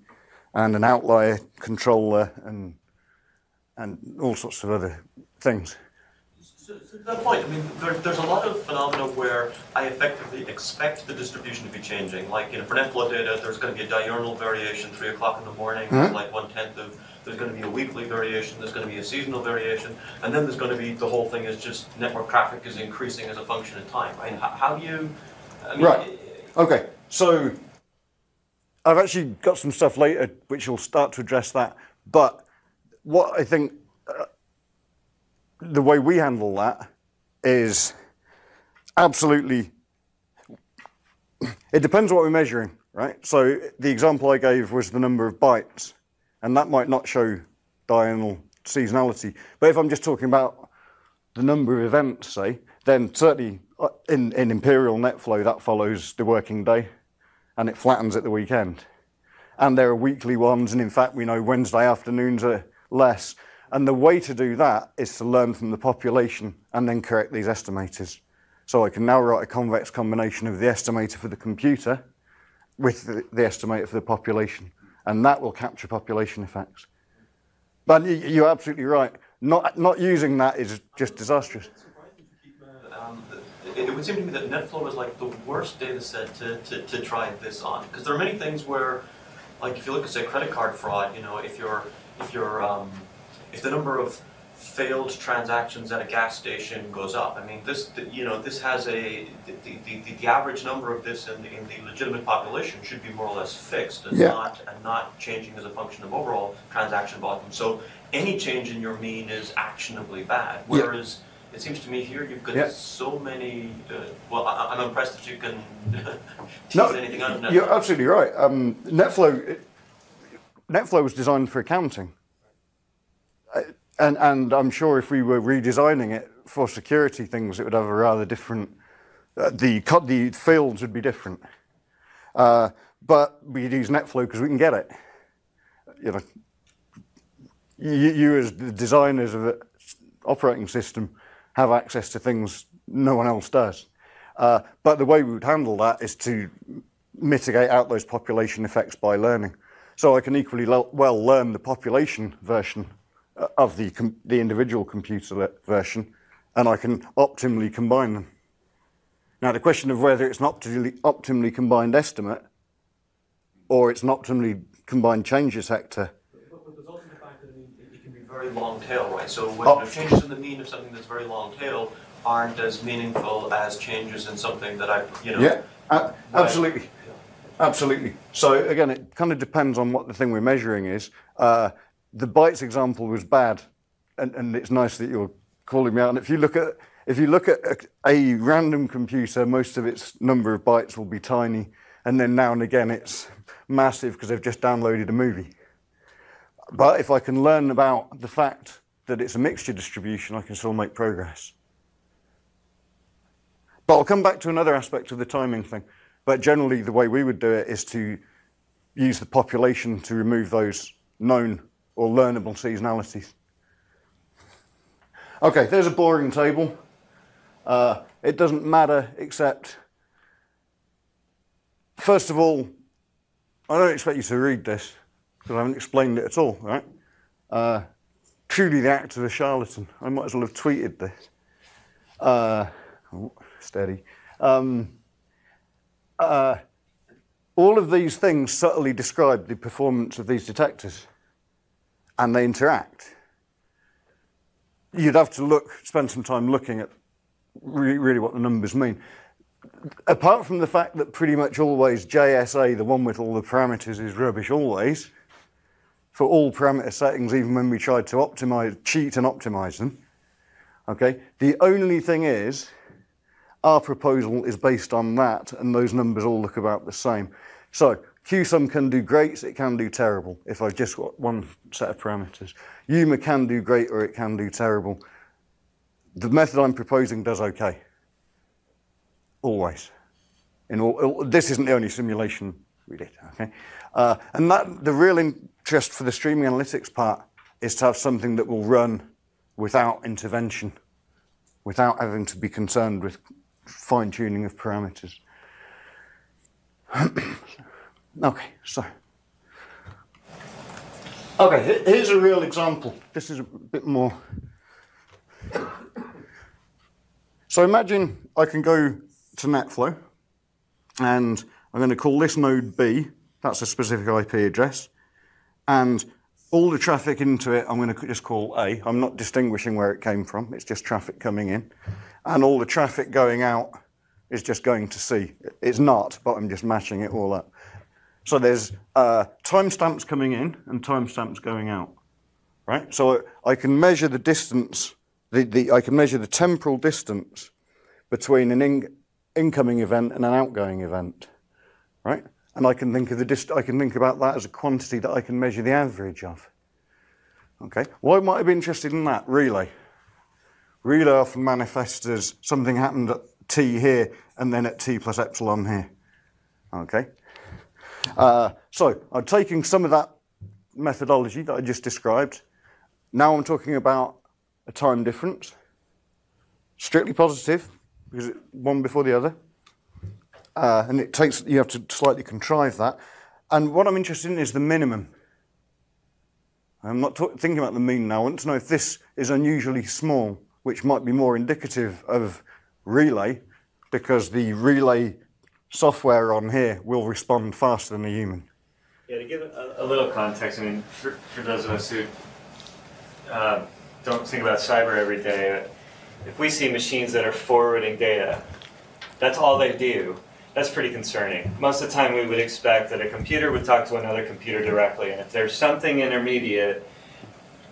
and an outlier controller and and all sorts of other things. So, that point, I mean, there, there's a lot of phenomena where I effectively expect the distribution to be changing. Like, you know, for data, there's going to be a diurnal variation, 3 o'clock in the morning, mm-hmm. like one-tenth of, there's going to be a weekly variation, there's going to be a seasonal variation, and then there's going to be, the whole thing is just network traffic is increasing as a function of time, right? How, how do you, I mean, Right, okay, so I've actually got some stuff later which will start to address that, but what I think uh, the way we handle that is absolutely, it depends what we're measuring, right? So the example I gave was the number of bytes, and that might not show diurnal seasonality. But if I'm just talking about the number of events, say, then certainly uh, in, in imperial NetFlow, that follows the working day, and it flattens at the weekend. And there are weekly ones, and in fact, we know Wednesday afternoons are less. And the way to do that is to learn from the population and then correct these estimators. So I can now write a convex combination of the estimator for the computer with the, the estimator for the population. And that will capture population effects. But you're absolutely right. Not, not using that is just disastrous. Um, it would seem to me that NetFlow is like the worst data set to, to, to try this on. Because there are many things where, like if you look at, say, credit card fraud, you know, if you're if you're um, if the number of failed transactions at a gas station goes up. I mean, this you know this has a the, the, the, the average number of this in the, in the legitimate population should be more or less fixed and Yeah. not and not changing as a function of overall transaction volume. So any change in your mean is actionably bad. Yeah. Whereas it seems to me here you've got Yeah. so many. Uh, well, I, I'm impressed that you can tease No, anything out of that. you're absolutely right. Um, NetFlow, it- NetFlow was designed for accounting. And, and I'm sure if we were redesigning it for security things, it would have a rather different, uh, the, the fields would be different. Uh, but we use NetFlow because we can get it. You know, you, you as the designers of an operating system have access to things no one else does. Uh, but the way we would handle that is to mitigate out those population effects by learning. So I can equally well learn the population version of the, com- the individual computer version, and I can optimally combine them. Now, the question of whether it's an optimally, optimally combined estimate or it's an optimally combined change detector But, but there's also the fact that it, can be very long tail, right? So when Oh. changes in the mean of something that's very long tail aren't as meaningful as changes in something that I, you know. Yeah, a- absolutely. Absolutely. So again, it kind of depends on what the thing we're measuring is. Uh, the bytes example was bad, and, and it's nice that you're calling me out. And if you look at if you look at a, a random computer, most of its number of bytes will be tiny, and then now and again it's massive because they've just downloaded a movie. But if I can learn about the fact that it's a mixture distribution, I can still make progress. But I'll come back to another aspect of the timing thing. But generally, the way we would do it is to use the population to remove those known or learnable seasonalities. Okay, there's a boring table. Uh, it doesn't matter except, first of all, I don't expect you to read this because I haven't explained it at all, right? Uh, truly the act of a charlatan. I might as well have tweeted this. Uh, oh, steady. Um, uh, all of these things subtly describe the performance of these detectors, and they interact. You'd have to look, spend some time looking at really, really what the numbers mean. Apart from the fact that pretty much always JSA, the one with all the parameters, is rubbish always, for all parameter settings, even when we tried to optimize, cheat and optimize them. Okay, the only thing is, our proposal is based on that, and those numbers all look about the same. So CUSUM can do great, it can do terrible, if I've just got one set of parameters. EWMA can do great or it can do terrible. The method I'm proposing does okay. Always. In all, this isn't the only simulation we did, okay? Uh, and that the real interest for the streaming analytics part is to have something that will run without intervention, without having to be concerned with fine tuning of parameters. okay, so. Okay, here's a real example. This is a bit more. So imagine I can go to NetFlow and I'm going to call this node B, that's a specific IP address, and all the traffic into it I'm going to just call A. I'm not distinguishing where it came from, it's just traffic coming in. And all the traffic going out is just going to C. It's not, but I'm just matching it all up. So there's uh, timestamps coming in and timestamps going out, right? So I can measure the distance, the, the, I can measure the temporal distance between an in, incoming event and an outgoing event, right? And I can think of the dist- I can think about that as a quantity that I can measure the average of. Okay, why might I be interested in that? Relay. Relay often manifests as something happened at t here and then at t plus epsilon here. Okay. Uh, so I'm taking some of that methodology that I just described. Now I'm talking about a time difference, strictly positive, because it, one before the other. Uh, and it takes you have to slightly contrive that. And what I'm interested in is the minimum. I'm not thinking about the mean now. I want to know if this is unusually small, which might be more indicative of relay, because the relay software on here will respond faster than a human. Yeah, to give a, a little context, I mean, for, for those of us who uh, don't think about cyber every day, if we see machines that are forwarding data, that's all they do. That's pretty concerning. Most of the time, we would expect that a computer would talk to another computer directly, and if there's something intermediate,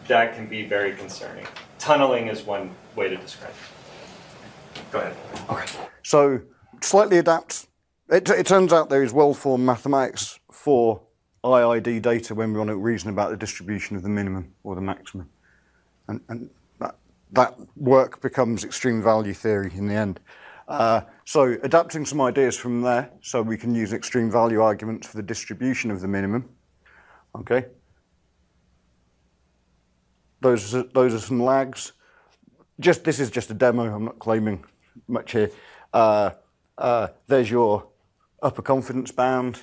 that can be very concerning. Tunneling is one way to describe it. Go ahead. Okay. So slightly adapt. It, it turns out there is well-formed mathematics for IID data when we want to reason about the distribution of the minimum or the maximum. And, and that, that work becomes extreme value theory in the end. Uh, so adapting some ideas from there so we can use extreme value arguments for the distribution of the minimum. Okay. Those are, those are some lags. Just this is just a demo. I'm not claiming much here. Uh, uh, there's your upper confidence bound.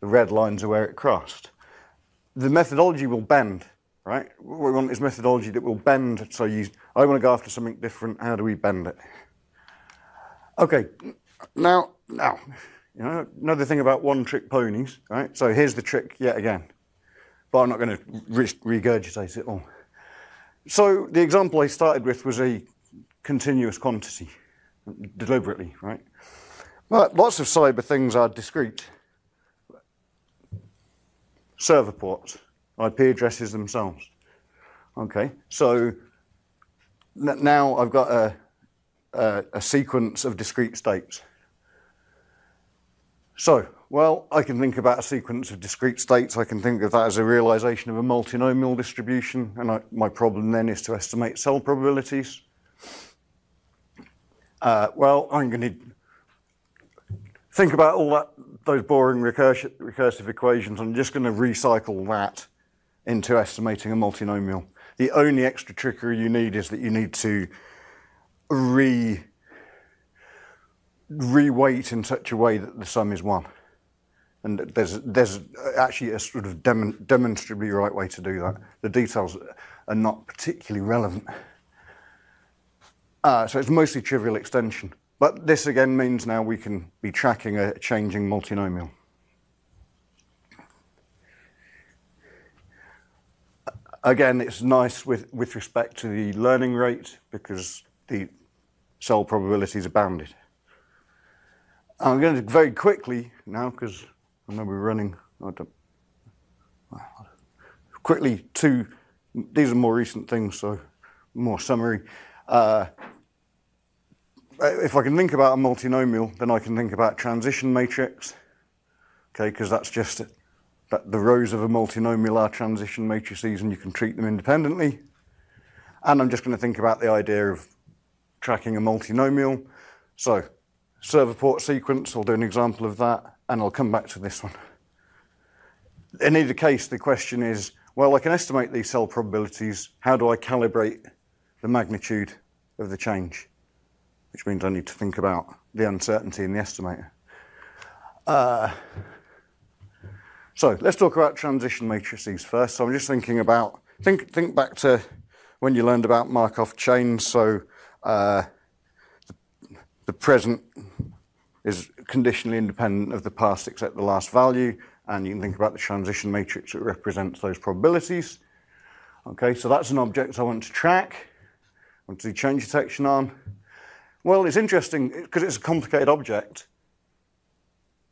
The red lines are where it crossed. The methodology will bend, right? What we want is methodology that will bend. So you, I want to go after something different. How do we bend it? Okay, now, now, you know, another thing about one-trick ponies, right? So here's the trick yet again, but I'm not going to re- regurgitate it all. So the example I started with was a continuous quantity, deliberately, right? But lots of cyber things are discrete. Server ports, IP addresses themselves. Okay, so now I've got a, a, a sequence of discrete states. So, well, I can think about a sequence of discrete states. I can think of that as a realization of a multinomial distribution, and I, my problem then is to estimate cell probabilities. Uh, well, I'm going to think about all that those boring recursive, recursive equations. I'm just going to recycle that into estimating a multinomial. The only extra trickery you need is that you need to re reweight in such a way that the sum is one. And there's there's actually a sort of demon, demonstrably right way to do that. The details are not particularly relevant. Uh, so it's mostly trivial extension. But this again means now we can be tracking a changing multinomial. Again, it's nice with, with respect to the learning rate because the cell probabilities are bounded. I'm going to very quickly now because I know we're running. Quickly, two. These are more recent things, so more summary. Uh, Uh, if I can think about a multinomial, then I can think about transition matrix. Okay, because that's just that the rows of a multinomial are transition matrices, and you can treat them independently. And I'm just going to think about the idea of tracking a multinomial. So, server port sequence, I'll do an example of that, and I'll come back to this one. In either case, the question is, well, I can estimate these cell probabilities. How do I calibrate the magnitude of the change? Which means I need to think about the uncertainty in the estimator. Uh, so let's talk about transition matrices first. So I'm just thinking about, think, think back to when you learned about Markov chains. So uh, the, the present is conditionally independent of the past except the last value, and you can think about the transition matrix that represents those probabilities. Okay, so that's an object I want to track. I want to do change detection on. Well, it's interesting because it's a complicated object.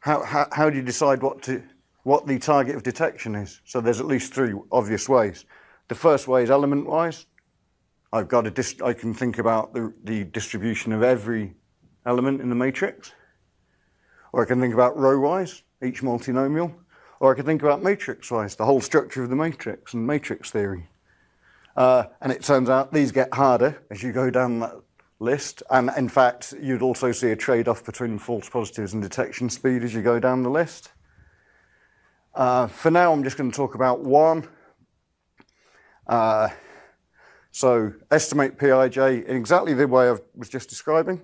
How, how, how do you decide what to what the target of detection is? So there's at least three obvious ways. The first way is element-wise. I've got a dis- I can think about the, the distribution of every element in the matrix. Or I can think about row-wise, each multinomial. Or I can think about matrix-wise, the whole structure of the matrix and matrix theory. Uh, and it turns out these get harder as you go down that list. And in fact, you'd also see a trade-off between false positives and detection speed as you go down the list. Uh, for now, I'm just going to talk about one. Uh, so estimate Pij in exactly the way I was just describing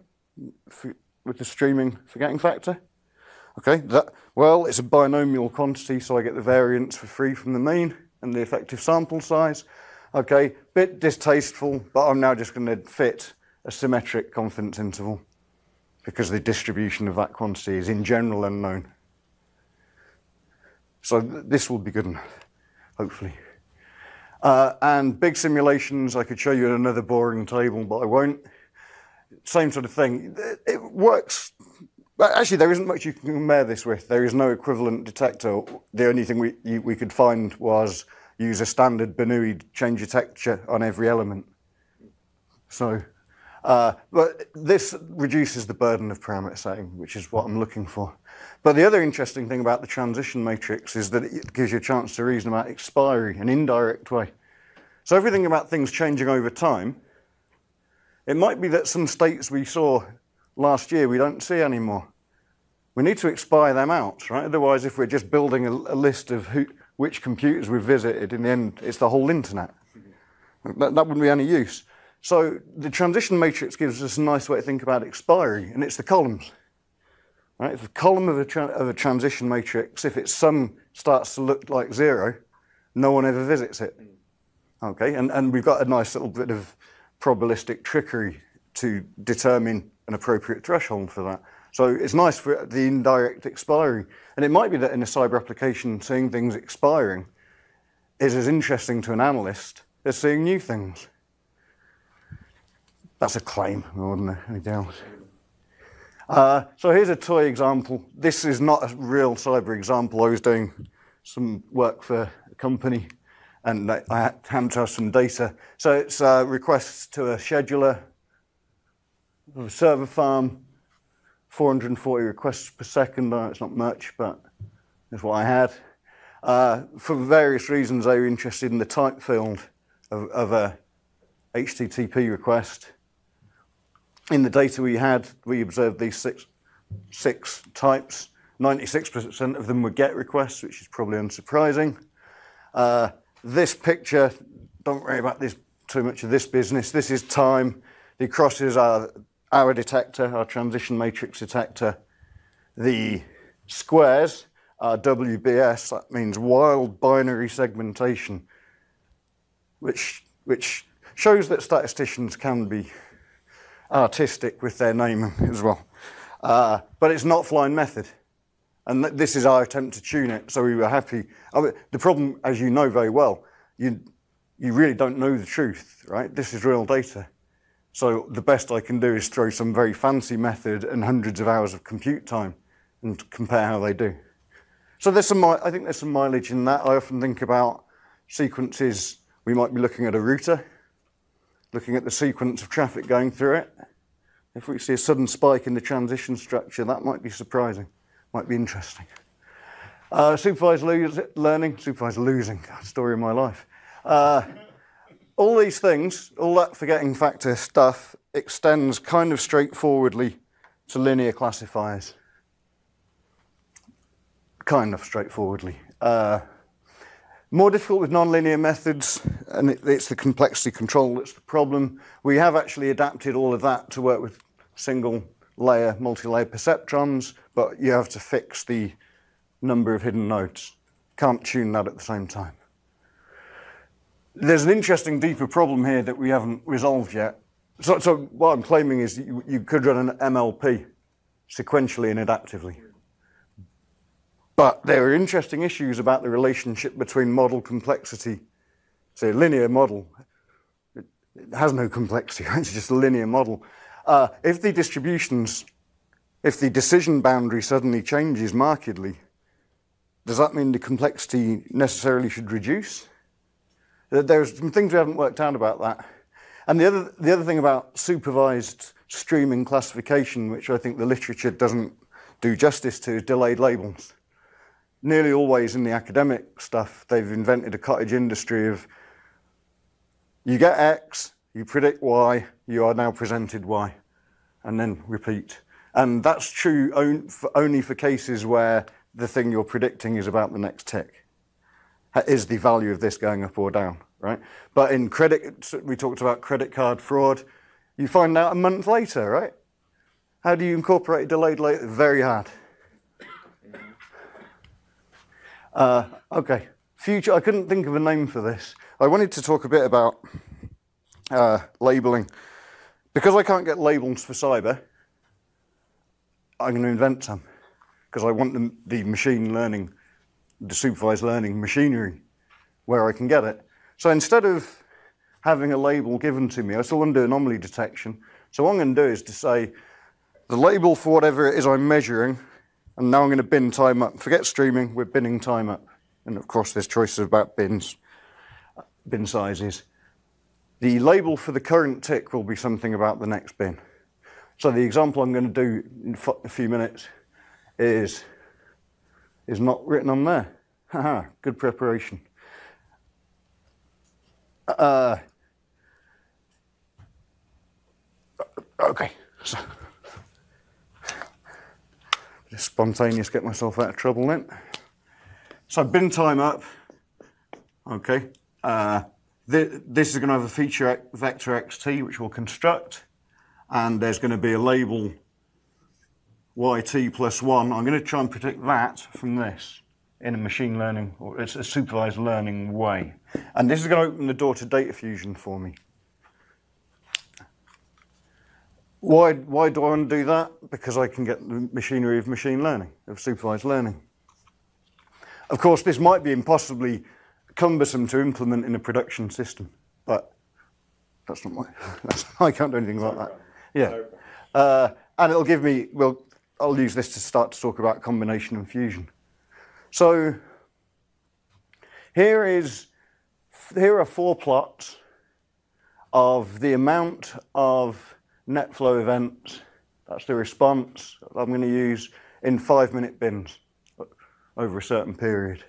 for, with the streaming forgetting factor. Okay, that, well, it's a binomial quantity, so I get the variance for free from the mean and the effective sample size. Okay, bit distasteful, but I'm now just going to fit a symmetric confidence interval because the distribution of that quantity is in general unknown. So th- this will be good enough, hopefully. Uh, and big simulations, I could show you another boring table, but I won't. Same sort of thing. It- works. Actually, there isn't much you can compare this with. There is no equivalent detector. The only thing we, we could find was use a standard Bernoulli change detector on every element. So, uh, but this reduces the burden of parameter setting, which is what I'm looking for. But the other interesting thing about the transition matrix is that it gives you a chance to reason about expiry, in an indirect way. So everything about things changing over time, it might be that some states we saw last year we don't see anymore. We need to expire them out, right? Otherwise, if we're just building a, a list of who, which computers we've visited, in the end, it's the whole internet. That, that wouldn't be any use. So the transition matrix gives us a nice way to think about expiry, and it's the columns. Right? If the column of a, of a transition matrix, if its sum starts to look like zero, no one ever visits it. Okay, and, and we've got a nice little bit of probabilistic trickery to determine an appropriate threshold for that. So it's nice for the indirect expiry. And it might be that in a cyber application, seeing things expiring is as interesting to an analyst as seeing new things. That's a claim more than anything else. Uh, so here's a toy example. This is not a real cyber example. I was doing some work for a company and I I had to have some data. So it's uh, requests to a scheduler of a server farm, 440 requests per second. It's not much, but that's what I had. Uh, for various reasons, they were interested in the type field of, of a HTTP request. In the data we had, we observed these six, six types. 96% of them were GET requests, which is probably unsurprising. Uh, this picture, don't worry about this too much of this business. This is time. The crosses are our detector, our transition matrix detector. The squares are WBS, that means wild binary segmentation, which, which shows that statisticians can be artistic with their name as well. Uh, but it's not flying method. And th- this is our attempt to tune it, so we were happy. I mean, the problem, as you know very well, you, you really don't know the truth, right? This is real data. So the best I can do is throw some very fancy method and hundreds of hours of compute time and compare how they do. So there's some, I think there's some mileage in that. I often think about sequences. We might be looking at a router, looking at the sequence of traffic going through it. If we see a sudden spike in the transition structure, that might be surprising, might be interesting. Uh, supervised learning, supervised losing, story of my life. Uh, all these things, all that forgetting factor stuff, extends kind of straightforwardly to linear classifiers. Kind of straightforwardly. Uh, more difficult with nonlinear methods, and it, it's the complexity control that's the problem. We have actually adapted all of that to work with single layer, multi layer perceptrons, but you have to fix the number of hidden nodes. Can't tune that at the same time. There's an interesting, deeper problem here that we haven't resolved yet. So, so what I'm claiming is you, you could run an MLP sequentially and adaptively. But there are interesting issues about the relationship between model complexity. Say, a linear model it, it has no complexity, it's just a linear model. Uh, if the distributions, if the decision boundary suddenly changes markedly, does that mean the complexity necessarily should reduce? There- There's some things we haven't worked out about that. And the other, the other thing about supervised streaming classification, which I think the literature doesn't do justice to, is delayed labels. Nearly always in the academic stuff, they've invented a cottage industry of you get X, you predict Y, you are now presented Y, and then repeat. And that's true only for cases where the thing you're predicting is about the next tick. Is the value of this going up or down, right? But in credit, we talked about credit card fraud. You find out a month later, right? How do you incorporate delayed? Very hard. Uh, okay, future. I couldn't think of a name for this. I wanted to talk a bit about uh, labeling. Because I can't get labels for cyber, I'm going to invent some because I want the, the machine learning the supervised learning machinery where I can get it. So instead of having a label given to me, I still want to do anomaly detection. So what I'm going to do is to say the label for whatever it is I'm measuring, and now I'm going to bin time up. Forget streaming, we're binning time up. And of course, there's choices about bins, bin sizes. The label for the current tick will be something about the next bin. So the example I'm going to do in a few minutes is, is not written on there. Haha, good preparation. Uh, okay, so just spontaneous, get myself out of trouble then. So bin time up. Okay, uh, th this is going to have a feature vector xt which we'll construct, and there's going to be a label yt plus one. I'm going to try and predict that from this in a machine learning or it's a supervised learning way. And this is going to open the door to data fusion for me. Why, why do I want to do that? Because I can get the machinery of machine learning, of supervised learning. Of course, this might be impossibly cumbersome to implement in a production system, but that's not my, that's, I can't do anything like that. Yeah. Uh, and it'll give me, well, I'll use this to start to talk about combination and fusion. So here is here are four plots of the amount of NetFlow events. That's the response I'm going to use in five minute bins over a certain period.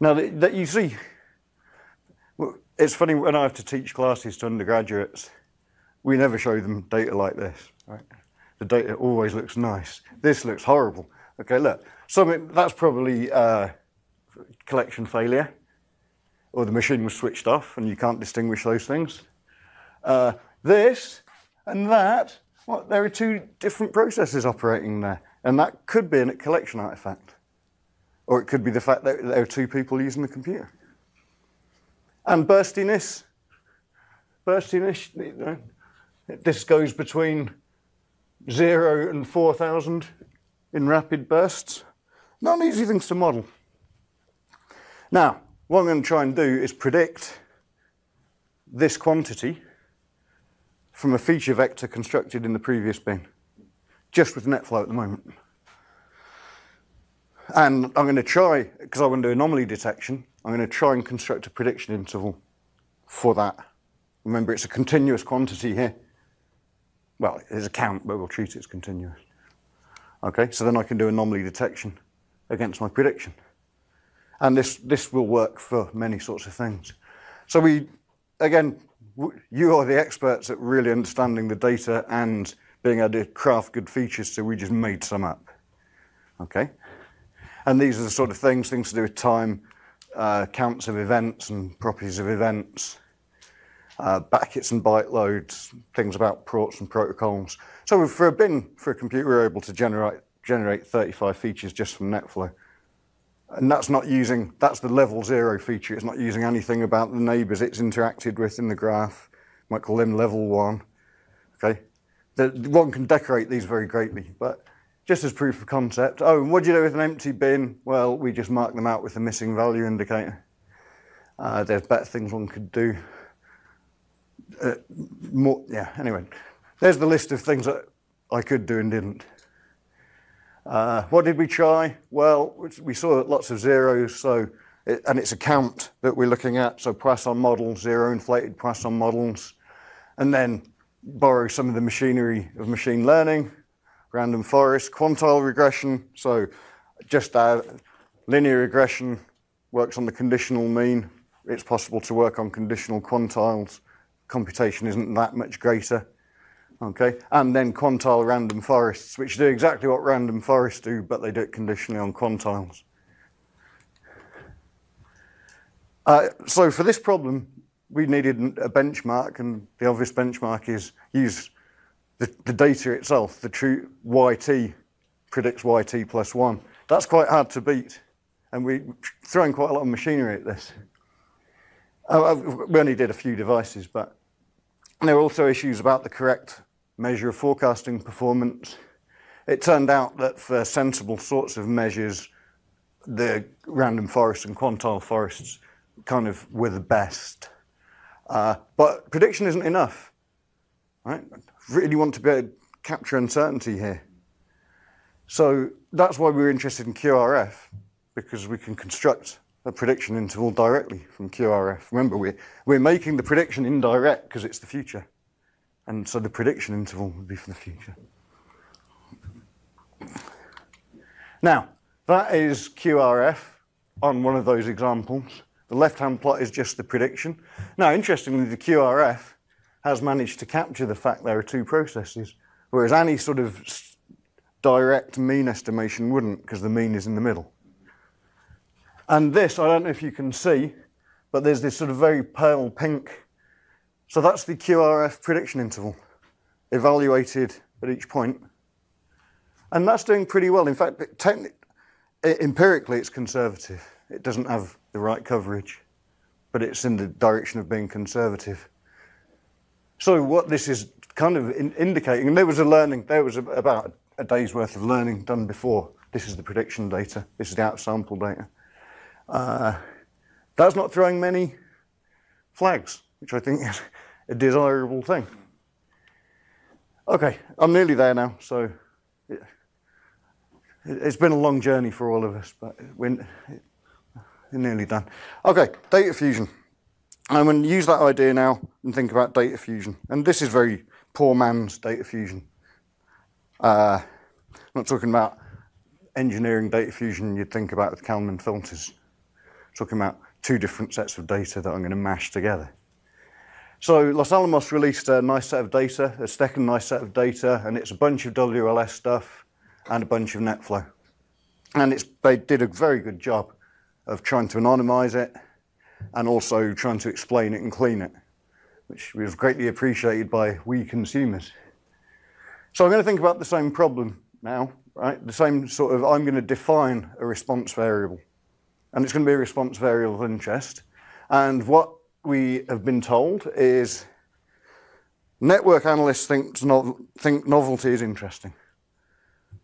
Now that, that you see, it's funny when I have to teach classes to undergraduates, we never show them data like this. Right? the data always looks nice. This looks horrible. Okay, look, something that's probably uh, collection failure, or the machine was switched off and you can't distinguish those things. Uh, this and that, well, there are two different processes operating there, and that could be a collection artifact, or it could be the fact that there are two people using the computer. And burstiness, burstiness, you know, this goes between zero and 4,000 in rapid bursts. Not easy things to model. Now, what I'm going to try and do is predict this quantity from a feature vector constructed in the previous bin, just with NetFlow at the moment. And I'm going to try, because I want to do anomaly detection, I'm going to try and construct a prediction interval for that. Remember, it's a continuous quantity here. Well, it's a count, but we'll treat it as continuous. Okay, so then I can do anomaly detection against my prediction. And this, this will work for many sorts of things. So we, again, you are the experts at really understanding the data and being able to craft good features, so we just made some up. Okay? And these are the sort of things, things to do with time, uh, counts of events and properties of events, uh, buckets and byte loads, things about ports and protocols. So for a bin, for a computer, we're able to generate, generate 35 features just from NetFlow. And that's not using, that's the level zero feature. It's not using anything about the neighbors it's interacted with in the graph. Might call them level one. Okay. The, one can decorate these very greatly, but just as proof of concept. Oh, and what do you do with an empty bin? Well, we just mark them out with a missing value indicator. Uh, there's better things one could do uh, more, yeah, anyway, there's the list of things that I could do and didn't. Uh, what did we try? Well, we saw lots of zeros, so it, and it's a count that we're looking at. So Poisson models, zero inflated Poisson models, and then borrow some of the machinery of machine learning, random forest, quantile regression. So just add linear regression works on the conditional mean. It's possible to work on conditional quantiles computation isn't that much greater. Okay, and then quantile random forests, which do exactly what random forests do, but they do it conditionally on quantiles. Uh, so for this problem, we needed a benchmark, and the obvious benchmark is use the, the data itself. The true YT predicts YT plus one. That's quite hard to beat, and we're throwing quite a lot of machinery at this. Uh, we only did a few devices, but there are also issues about the correct measure of forecasting performance. it turned out that for sensible sorts of measures, the random forests and quantile forests kind of were the best. Uh, but prediction isn't enough, right? Really want to be able to capture uncertainty here. So that's why we're interested in QRF, because we can construct a prediction interval directly from QRF. Remember, we're, we're making the prediction indirect because it's the future. And so the prediction interval would be for the future. Now, that is QRF on one of those examples. The left-hand plot is just the prediction. Now, interestingly, the QRF has managed to capture the fact there are two processes, whereas any sort of direct mean estimation wouldn't, because the mean is in the middle. And this, I don't know if you can see, but there's this sort of very pale pink. So that's the QRF prediction interval, evaluated at each point. And that's doing pretty well. In fact, empirically, it's conservative. It doesn't have the right coverage, but it's in the direction of being conservative. So what this is kind of in indicating, and there was a learning, there was a, about a day's worth of learning done before. This is the prediction data. This is the outsample data. Uh, that's not throwing many flags, which I think is a desirable thing. Okay, I'm nearly there now, so it's been a long journey for all of us, but we're, nearly done. Okay, data fusion. I'm going to use that idea now and think about data fusion. And this is very poor man's data fusion. Uh, I'm not talking about engineering data fusion you'd think about with Kalman filters. I'm talking about two different sets of data that I'm going to mash together. So Los Alamos released a nice set of data, a second nice set of data, and it's a bunch of WLS stuff and a bunch of NetFlow. And it's, they did a very good job of trying to anonymize it and also trying to explain it and clean it, which was greatly appreciated by we consumers. So I'm going to think about the same problem now, right? The same sort of, I'm going to define a response variable. And it's going to be a response variable of interest. And what we have been told is network analysts think, no, think novelty is interesting.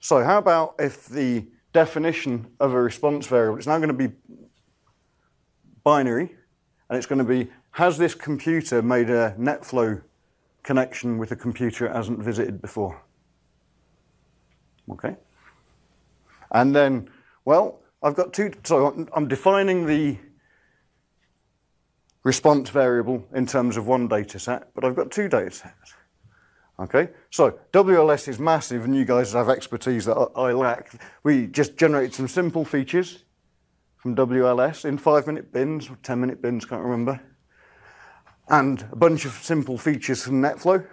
So how about if the definition of a response variable is now going to be binary, and it's going to be, has this computer made a NetFlow connection with a computer it hasn't visited before? Okay. And then, well, I've got two, so I'm defining the response variable in terms of one data set, but I've got two data sets. Okay, so WLS is massive and you guys have expertise that I lack. We just generated some simple features from WLS in five minute bins, or 10 minute bins, can't remember. And a bunch of simple features from NetFlow.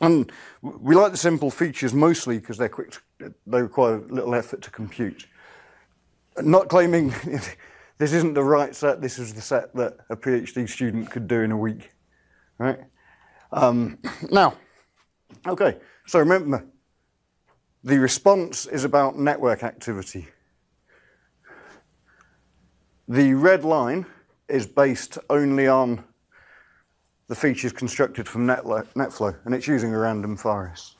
And we like the simple features mostly because they're quick, to, they require little effort to compute. Not claiming this isn't the right set, this is the set that a PhD student could do in a week, right? Um, now, Okay, so remember, the response is about network activity. The red line is based only on the features constructed from NetFlow, and it's using a random forest.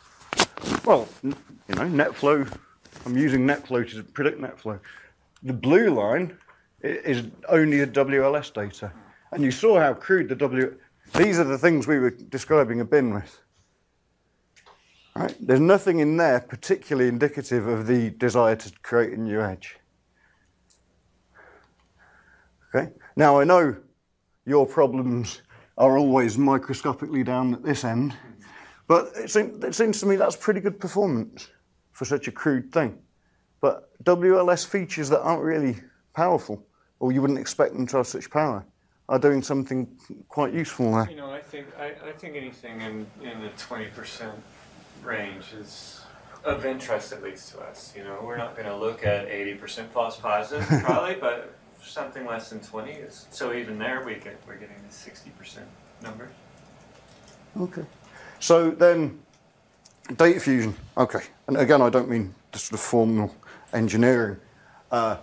Well, you know, NetFlow, I'm using NetFlow to predict NetFlow. The blue line is only the WLS data. And you saw how crude the W, these are the things we were describing a bin with. Right? There's nothing in there particularly indicative of the desire to create a new edge. Okay. Now I know your problems are always microscopically down at this end, but it seems, it seems to me that's pretty good performance for such a crude thing. But WLS features that aren't really powerful, or you wouldn't expect them to have such power, are doing something quite useful there. You know, I think I, I think anything in, in the twenty percent range is of interest at least to us. You know, we're not going to look at 80% false positive probably, but something less than 20 is so even there we get we're getting the 60% number. Okay. So then data fusion. Okay. And again, I don't mean the sort of formal engineering. Uh,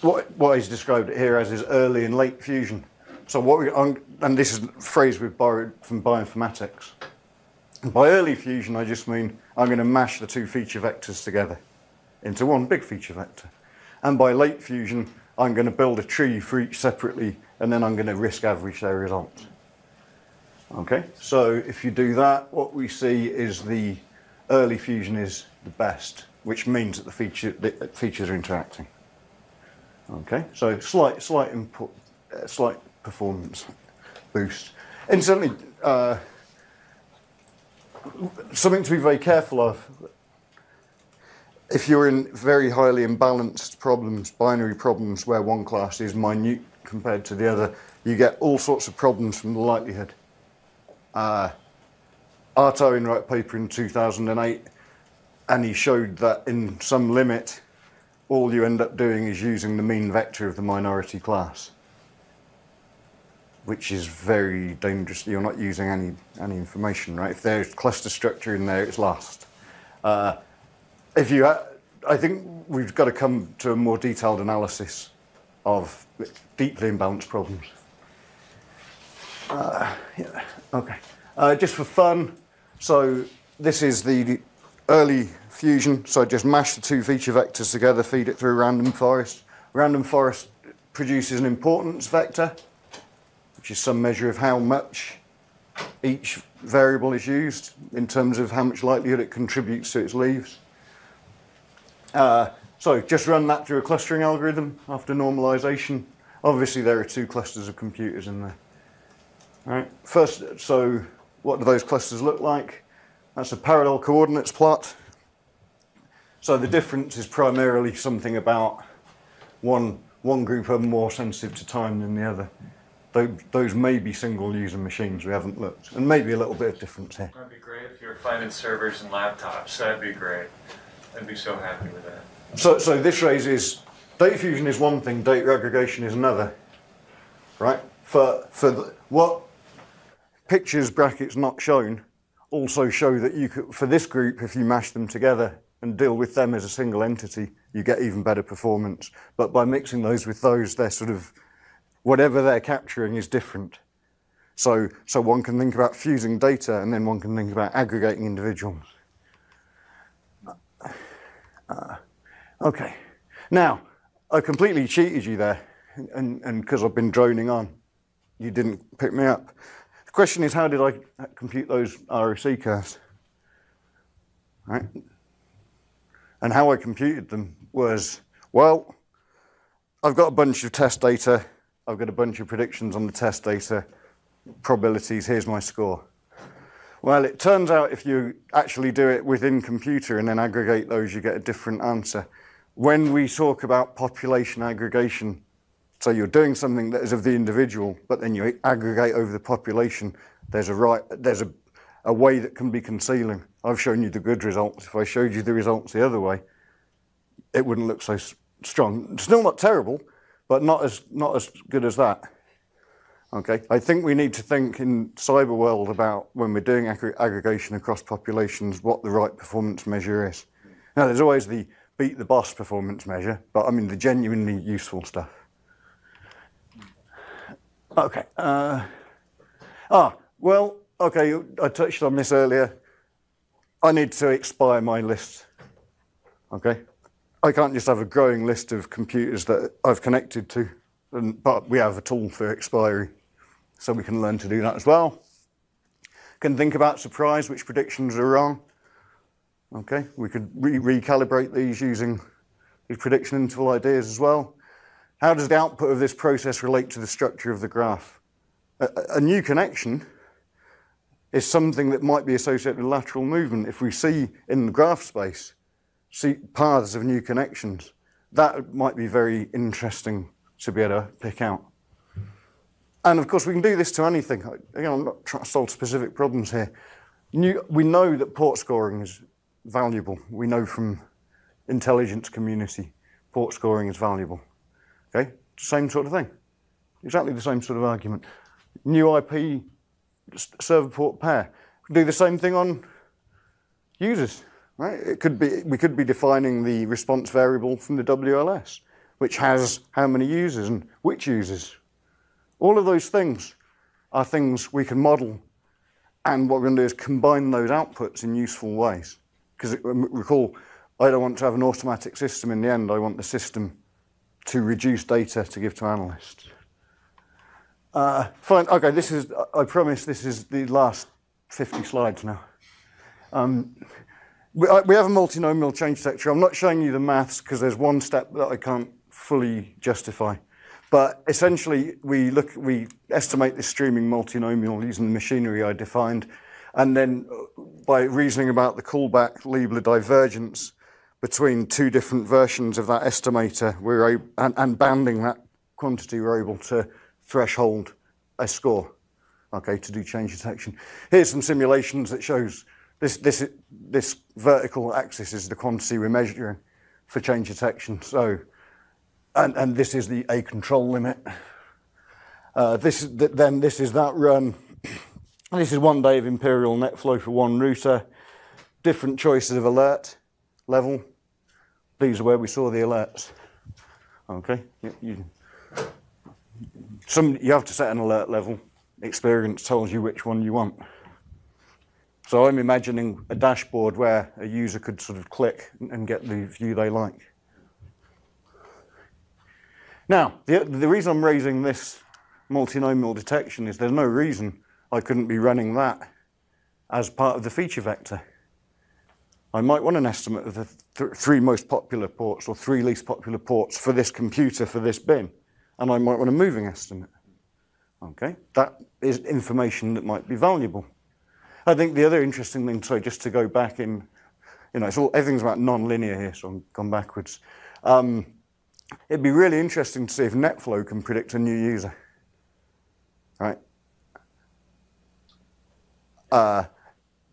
what, he's described here as is early and late fusion. So what we, and this is a phrase we've borrowed from bioinformatics. By early fusion, I just mean I'm going to mash the two feature vectors together into one big feature vector. And by late fusion, I'm going to build a tree for each separately, and then I'm going to risk average their results. Okay, so if you do that, what we see is the early fusion is the best, which means that the, feature, the features are interacting. Okay, so slight, slight input, uh, slight performance boost. Incidentally, uh, something to be very careful of. If you're in very highly imbalanced problems, binary problems, where one class is minute compared to the other, you get all sorts of problems from the likelihood. Uh, Art Owen wrote a paper in 2008, and he showed that in some limit, all you end up doing is using the mean vector of the minority class, which is very dangerous. You're not using any, any information, right? If there's cluster structure in there, it's lost. Uh, if you, I think we've got to come to a more detailed analysis of deeply imbalanced problems. Uh, yeah, okay. Uh, just for fun, so this is the early fusion. So I just mash the two feature vectors together, feed it through random forest. Random forest produces an importance vector, which is some measure of how much each variable is used in terms of how much likelihood it contributes to its leaves. Uh, so just run that through a clustering algorithm after normalization. Obviously, there are two clusters of computers in there. All right. First, so what do those clusters look like? That's a parallel coordinates plot. So the difference is primarily something about one, one group are more sensitive to time than the other. Those, those may be single user machines, we haven't looked. And maybe a little bit of difference here. That'd be great if you were finding servers and laptops. That'd be great. I'd be so happy with that. So, so this raises data fusion is one thing, data aggregation is another, right? For for the, what pictures brackets not shown also show that you could for this group if you mash them together and deal with them as a single entity, you get even better performance. But by mixing those with those, they're sort of whatever they're capturing is different. So so one can think about fusing data and then one can think about aggregating individuals. Uh, Okay. Now, I completely cheated you there, and because I've been droning on, you didn't pick me up. The question is, how did I compute those ROC curves? Right? And how I computed them was, well, I've got a bunch of test data, I've got a bunch of predictions on the test data, probabilities, here's my score. Well, it turns out if you actually do it within computer and then aggregate those, you get a different answer. When we talk about population aggregation, so you're doing something that is of the individual, but then you aggregate over the population, there's a right, there's a, a way that can be concealing. I've shown you the good results. If I showed you the results the other way, it wouldn't look so strong. Still not terrible, but not as not as good as that. Okay, I think we need to think in cyber world about when we're doing aggregation across populations, what the right performance measure is. Now, there's always the beat the boss performance measure, but I mean the genuinely useful stuff. Okay. Uh, ah, well, okay, I touched on this earlier. I need to expire my list. Okay? I can't just have a growing list of computers that I've connected to, and, but we have a tool for expiry, so we can learn to do that as well. Can think about surprise, which predictions are wrong. Okay, we could re recalibrate these using these prediction interval ideas as well. How does the output of this process relate to the structure of the graph? A, a new connection is something that might be associated with lateral movement. If we see in the graph space, see paths of new connections, that might be very interesting to be able to pick out. And of course, we can do this to anything. Again, I'm not trying to solve specific problems here. New, we know that port scoring is valuable. We know from intelligence community, port scoring is valuable. Okay, same sort of thing. Exactly the same sort of argument. New IP server port pair. Do the same thing on users, right? It could be we could be defining the response variable from the WLS, which has how many users and which users. All of those things are things we can model and what we're going to do is combine those outputs in useful ways. Because um, recall, I don't want to have an automatic system in the end. I want the system to reduce data to give to analysts. Uh, fine. Okay, this is. I promise this is the last 50 slides now. Um, we, I, we have a multinomial change detector. I'm not showing you the maths because there's one step that I can't fully justify. But essentially, we look, we estimate the streaming multinomial using the machinery I defined, and then uh, by reasoning about the Kullback Leibler divergence between two different versions of that estimator, we're and, and banding that quantity, we're able to threshold a score, okay, to do change detection. Here's some simulations that shows this, this, this vertical axis is the quantity we're measuring for change detection. So and, and this is the A control limit. Uh, this, then this is that run. this is one day of imperial NetFlow for one router. Different choices of alert level. These are where we saw the alerts. Okay, you, you, some, you have to set an alert level. Experience tells you which one you want. So I'm imagining a dashboard where a user could sort of click and get the view they like. Now, the, the reason I'm raising this multinomial detection is there's no reason I couldn't be running that as part of the feature vector. I might want an estimate of the th three most popular ports or three least popular ports for this computer for this bin, and I might want a moving estimate. Okay, that is information that might be valuable. I think the other interesting thing, sorry, just to go back in, you know, it's all, everything's about non-linear here, so I'm gone backwards. Um, It'd be really interesting to see if NetFlow can predict a new user. Right? Uh,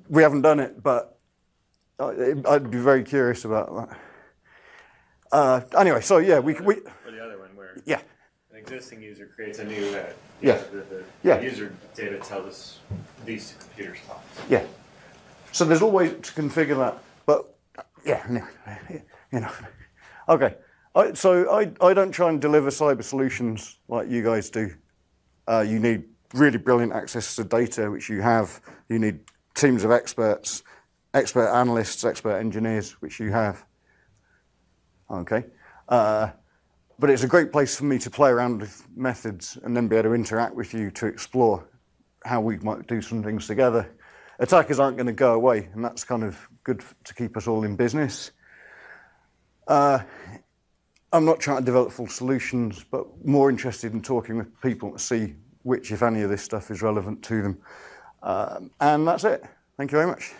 we haven't done it, but I'd be very curious about that. Uh, anyway, so yeah, we, we Or the other one where yeah, existing user creates a new, uh, Yeah. the, the, Yeah. user data tells us these two computers talk. yeah. So there's always to configure that, but yeah, no, you know, okay. I, so I, I don't try and deliver cyber solutions like you guys do. Uh, you need really brilliant access to data, which you have. You need teams of experts, expert analysts, expert engineers, which you have. Okay. Uh, but it's a great place for me to play around with methods and then be able to interact with you to explore how we might do some things together. Attackers aren't going to go away, and that's kind of good to keep us all in business. Uh, I'm not trying to develop full solutions, but more interested in talking with people to see which, if any, of this stuff is relevant to them. Um, and that's it. Thank you very much.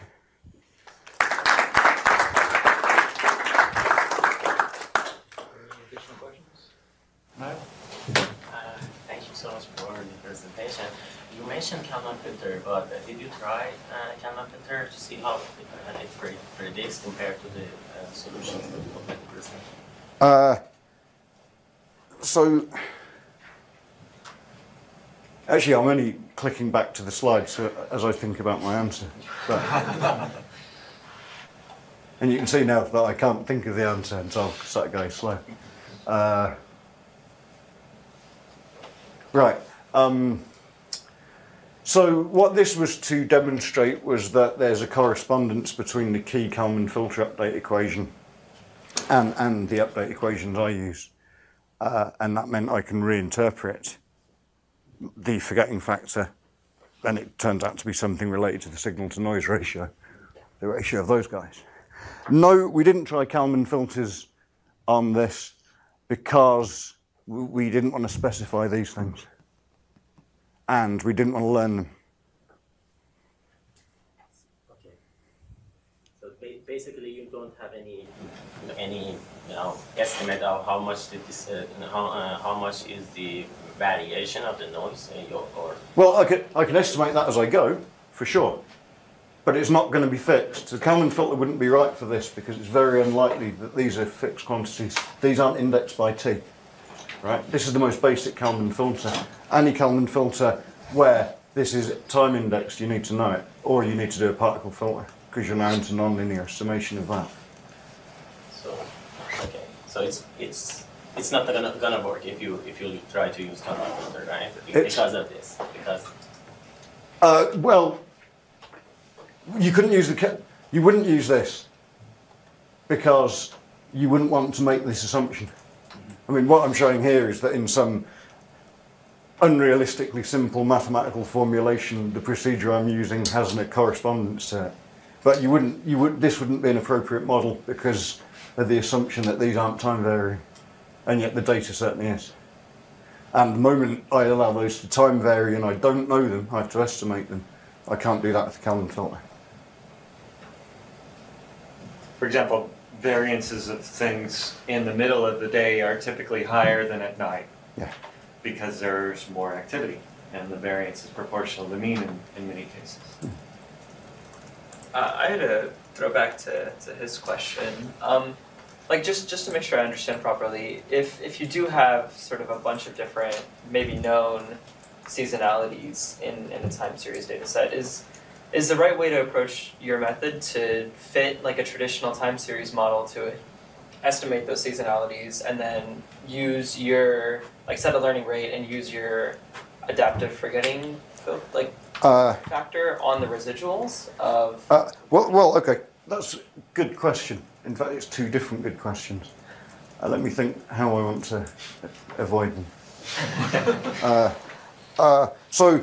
Additional questions? Uh, Thank you so much for the presentation. You mentioned filter, but uh, did you try uh, filter to see how it pre- predicts compared to the uh, solutions that look at? Uh, so, actually, I'm only clicking back to the slides uh, as I think about my answer. But, and you can see now that I can't think of the answer, so I'll start going slow. Uh, right. Um, so what this was to demonstrate was that there's a correspondence between the key Kalman filter update equation and, and the update equations I use. Uh, and that meant I can reinterpret the forgetting factor, and it turns out to be something related to the signal to noise ratio, the ratio of those guys. No, we didn't try Kalman filters on this because we didn't want to specify these things. And we didn't want to learn them. Okay. So ba- basically, you don't have any any you know estimate of how much this uh, how uh, how much is the variation of the noise in your or Well, I can, I can estimate that as I go, for sure. But it's not going to be fixed. The Kalman filter wouldn't be right for this because it's very unlikely that these are fixed quantities. These aren't indexed by T. Right? This is the most basic Kalman filter. Any Kalman filter where this is time indexed, you need to know it. Or you need to do a particle filter because you're now into nonlinear summation of that. so okay so it's it's it's not gonna gonna work if you if you try to use Kalman filter right Be- It's- because of this because Uh, well, you couldn't use the ca- you wouldn't use this because you wouldn't want to make this assumption. I mean, what I'm showing here is that in some unrealistically simple mathematical formulation, the procedure I'm using has a correspondence it. But you wouldn't, you would, this wouldn't be an appropriate model because of the assumption that these aren't time varying, and yet the data certainly is. And the moment I allow those to time vary and I don't know them, I have to estimate them. I can't do that with the Kalman filter. For example, variances of things in the middle of the day are typically higher than at night Yeah. because there's more activity and the variance is proportional to the mean in, in many cases. Uh, I had to throw back to, to his question. Um, like just just to make sure I understand properly, if if you do have sort of a bunch of different maybe known seasonalities in, in a time series data set, is is the right way to approach your method to fit like a traditional time series model to it? estimate those seasonalities and then use your like set a learning rate and use your adaptive forgetting like Uh, factor on the residuals of uh, well, well, okay. That's a good question. In fact, it's two different good questions. Uh, let me think how I want to avoid them. uh, uh, so,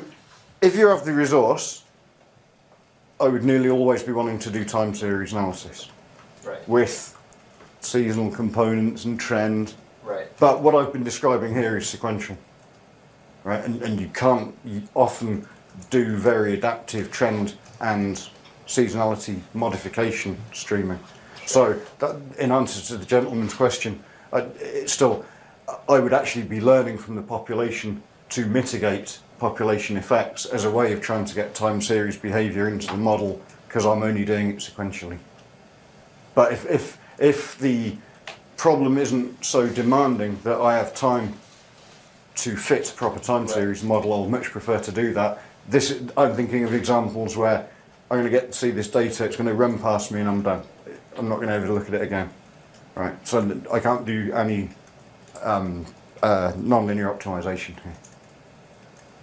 if you have the resource, I would nearly always be wanting to do time series analysis right with seasonal components and trend. right But what I've been describing here is sequential, right? And, and you can't you often do very adaptive trend and seasonality modification streaming. So, that, in answer to the gentleman's question, I, it's still, I would actually be learning from the population to mitigate population effects as a way of trying to get time series behaviour into the model because I'm only doing it sequentially. But if, if, if the problem isn't so demanding that I have time to fit a proper time series model, I'll much prefer to do that. This, I'm thinking of examples where I'm going to get to see this data, it's going to run past me and I'm done. I'm not going to ever look at it again. Right, so I can't do any um, uh, non-linear optimization here.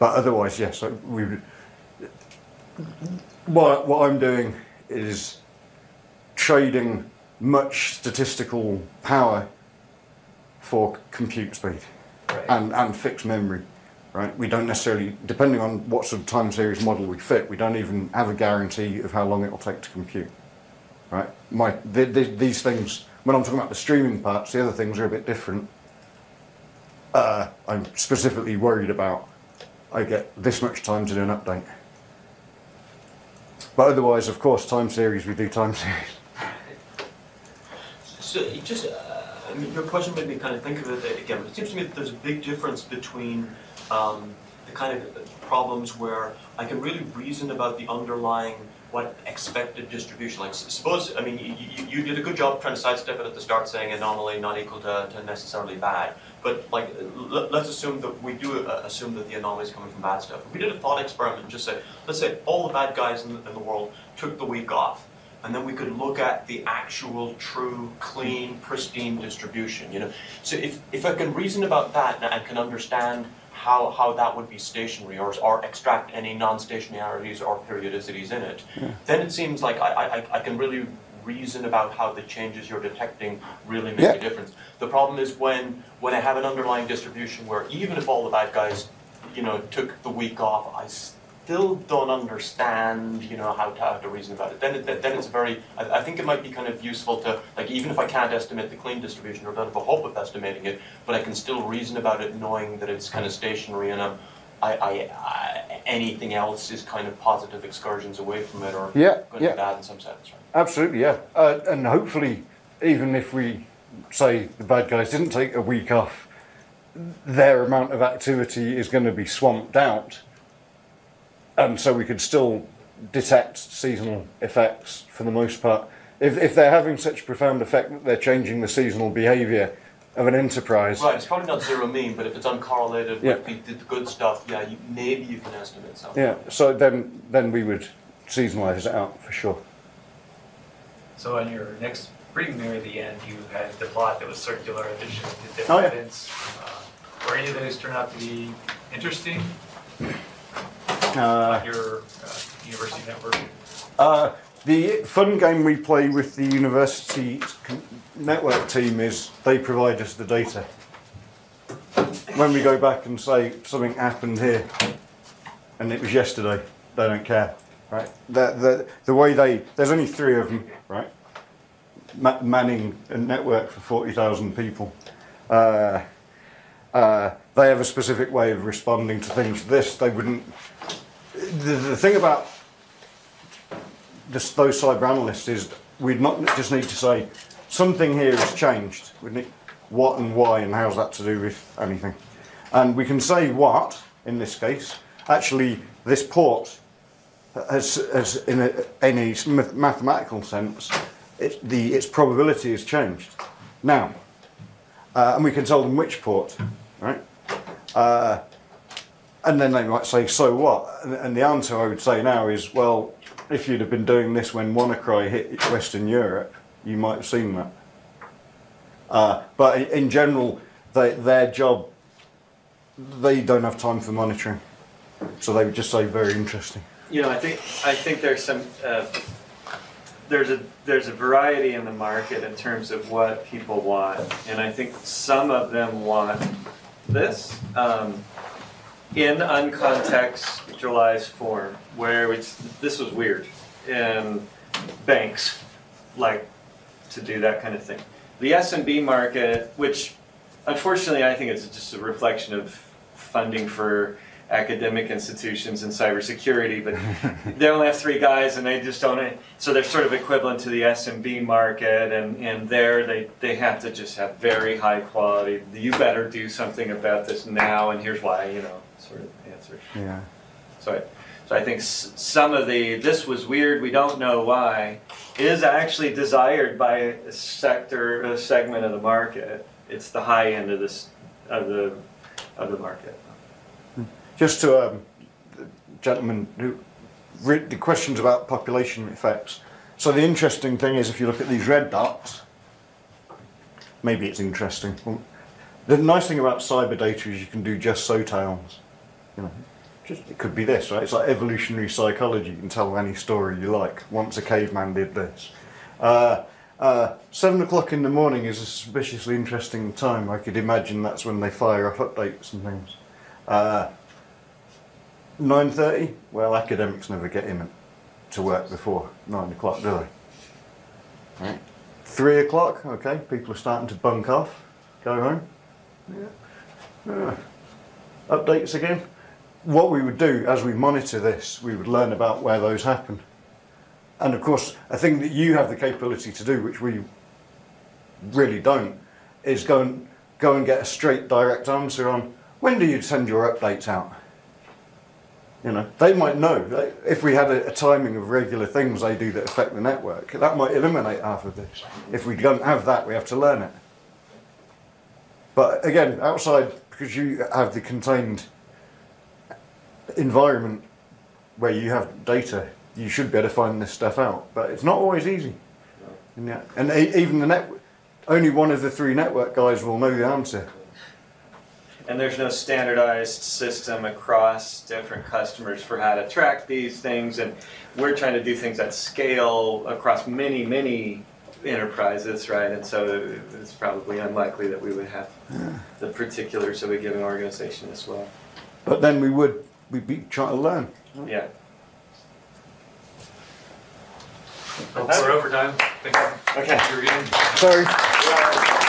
But otherwise, yes, we would. What, what I'm doing is trading much statistical power for compute speed right and, and fixed memory. Right? We don't necessarily, depending on what sort of time series model we fit, we don't even have a guarantee of how long it will take to compute. Right? My the, the, these things, when I'm talking about the streaming parts, the other things are a bit different. Uh, I'm specifically worried about. I get this much time to do an update. But otherwise, of course, time series we do time series. So just, uh, your question made me kind of think of it again. It seems to me that there's a big difference between um, the kind of problems where I can really reason about the underlying what expected distribution. Like suppose, I mean, you, you, you did a good job trying to sidestep it at the start, saying anomaly not equal to, to necessarily bad. But like, l- let's assume that we do uh, assume that the anomaly is coming from bad stuff. If we did a thought experiment and just say, let's say all the bad guys in the, in the world took the week off, and then we could look at the actual, true, clean, pristine distribution. You know, so if if I can reason about that and, and can understand how how that would be stationary or or extract any non-stationarities or periodicities in it, then it seems like I, I I can really reason about how the changes you're detecting really make Yeah. a difference. The problem is when when I have an underlying distribution where even if all the bad guys, you know, took the week off, I still don't understand, you know, how to, how to reason about it. Then, it, then it's very, I, I think it might be kind of useful to, like, even if I can't estimate the clean distribution or don't have a hope of estimating it, but I can still reason about it knowing that it's kind of stationary and um, I, I, I, anything else is kind of positive excursions away from it or Yeah, to yeah. bad in some sense, right? Absolutely, yeah. Uh, and hopefully, even if we say the bad guys didn't take a week off, their amount of activity is going to be swamped out. And so we could still detect seasonal effects for the most part. If, if they're having such profound effect that they're changing the seasonal behaviour of an enterprise, Right, it's probably not zero mean, but if it's uncorrelated Yeah. with the, the good stuff, yeah, you, maybe you can estimate something. yeah, so then, then we would seasonalise it out for sure. So on your next reading near the end, you had the plot that was circular that showed the different Oh, yeah. events. Uh, Were any of those turn out to be interesting Uh, your uh, university network? Uh, the fun game we play with the university network team is they provide us the data. When we go back and say something happened here, and it was yesterday, they don't care, right? The, the, the way they, there's only three of them, right? Ma- manning a network for 40,000 people. Uh, uh, they have a specific way of responding to things. This, they wouldn't. The, the thing about this, those cyber analysts is we'd not just need to say something here has changed. We need what and why and how's that to do with anything. And we can say what in this case. Actually, this port has, has in a, any mathematical sense, it, the its probability has changed. Now, uh, and we can tell them which port, right? Uh, and then they might say, so what? And, and the answer I would say now is, well, if you'd have been doing this when WannaCry hit Western Europe, you might have seen that. Uh, but in general, they, their job, they don't have time for monitoring. So they would just say, very interesting. You know, I think, I think there's some, uh, there's a, there's a variety in the market in terms of what people want. And I think some of them want this, um, in form, where it's, this was weird. And banks like to do that kind of thing. The SMB market, which unfortunately I think is just a reflection of funding for academic institutions and cybersecurity, but they only have three guys and they just don't, so they're sort of equivalent to the SMB market and, and there they, they have to just have very high quality, you better do something about this now and here's why, you know, sort of answer. Yeah. So I, think some of the, this was weird, we don't know why, is actually desired by a sector, a segment of the market. It's the high end of this, of the, of the market. Just to um, the gentleman who read the questions about population effects. So the interesting thing is, if you look at these red dots, maybe it's interesting. The nice thing about cyber data is you can do just so towns. You know, just it could be this, right? It's like evolutionary psychology. You can tell any story you like. Once a caveman did this. Uh, uh, seven o'clock in the morning is a suspiciously interesting time. I could imagine that's when they fire off updates and things. Uh, 9.30? Well, academics never get in to work before 9 o'clock, do they? Right. 3 o'clock? Okay, people are starting to bunk off, go home. Yeah. Yeah. Updates again. What we would do as we monitor this, we would learn about where those happen. And of course, a thing that you have the capability to do, which we really don't, is go and, go and get a straight, direct answer on when do you send your updates out? You know, they might know if we had a, a timing of regular things they do that affect the network. That might eliminate half of this. If we don't have that, we have to learn it. But again, outside because you have the contained environment where you have data, you should be able to find this stuff out. But it's not always easy. And, yeah, and even the net, only one of the three network guys will know the answer. And there's no standardized system across different customers for how to track these things. And we're trying to do things at scale across many, many enterprises, right? And so it's probably unlikely that we would have the particulars of a given organization as well. But then we would we'd be trying to learn. Yeah. We're over time. Thank you. Okay. You're getting- Sorry.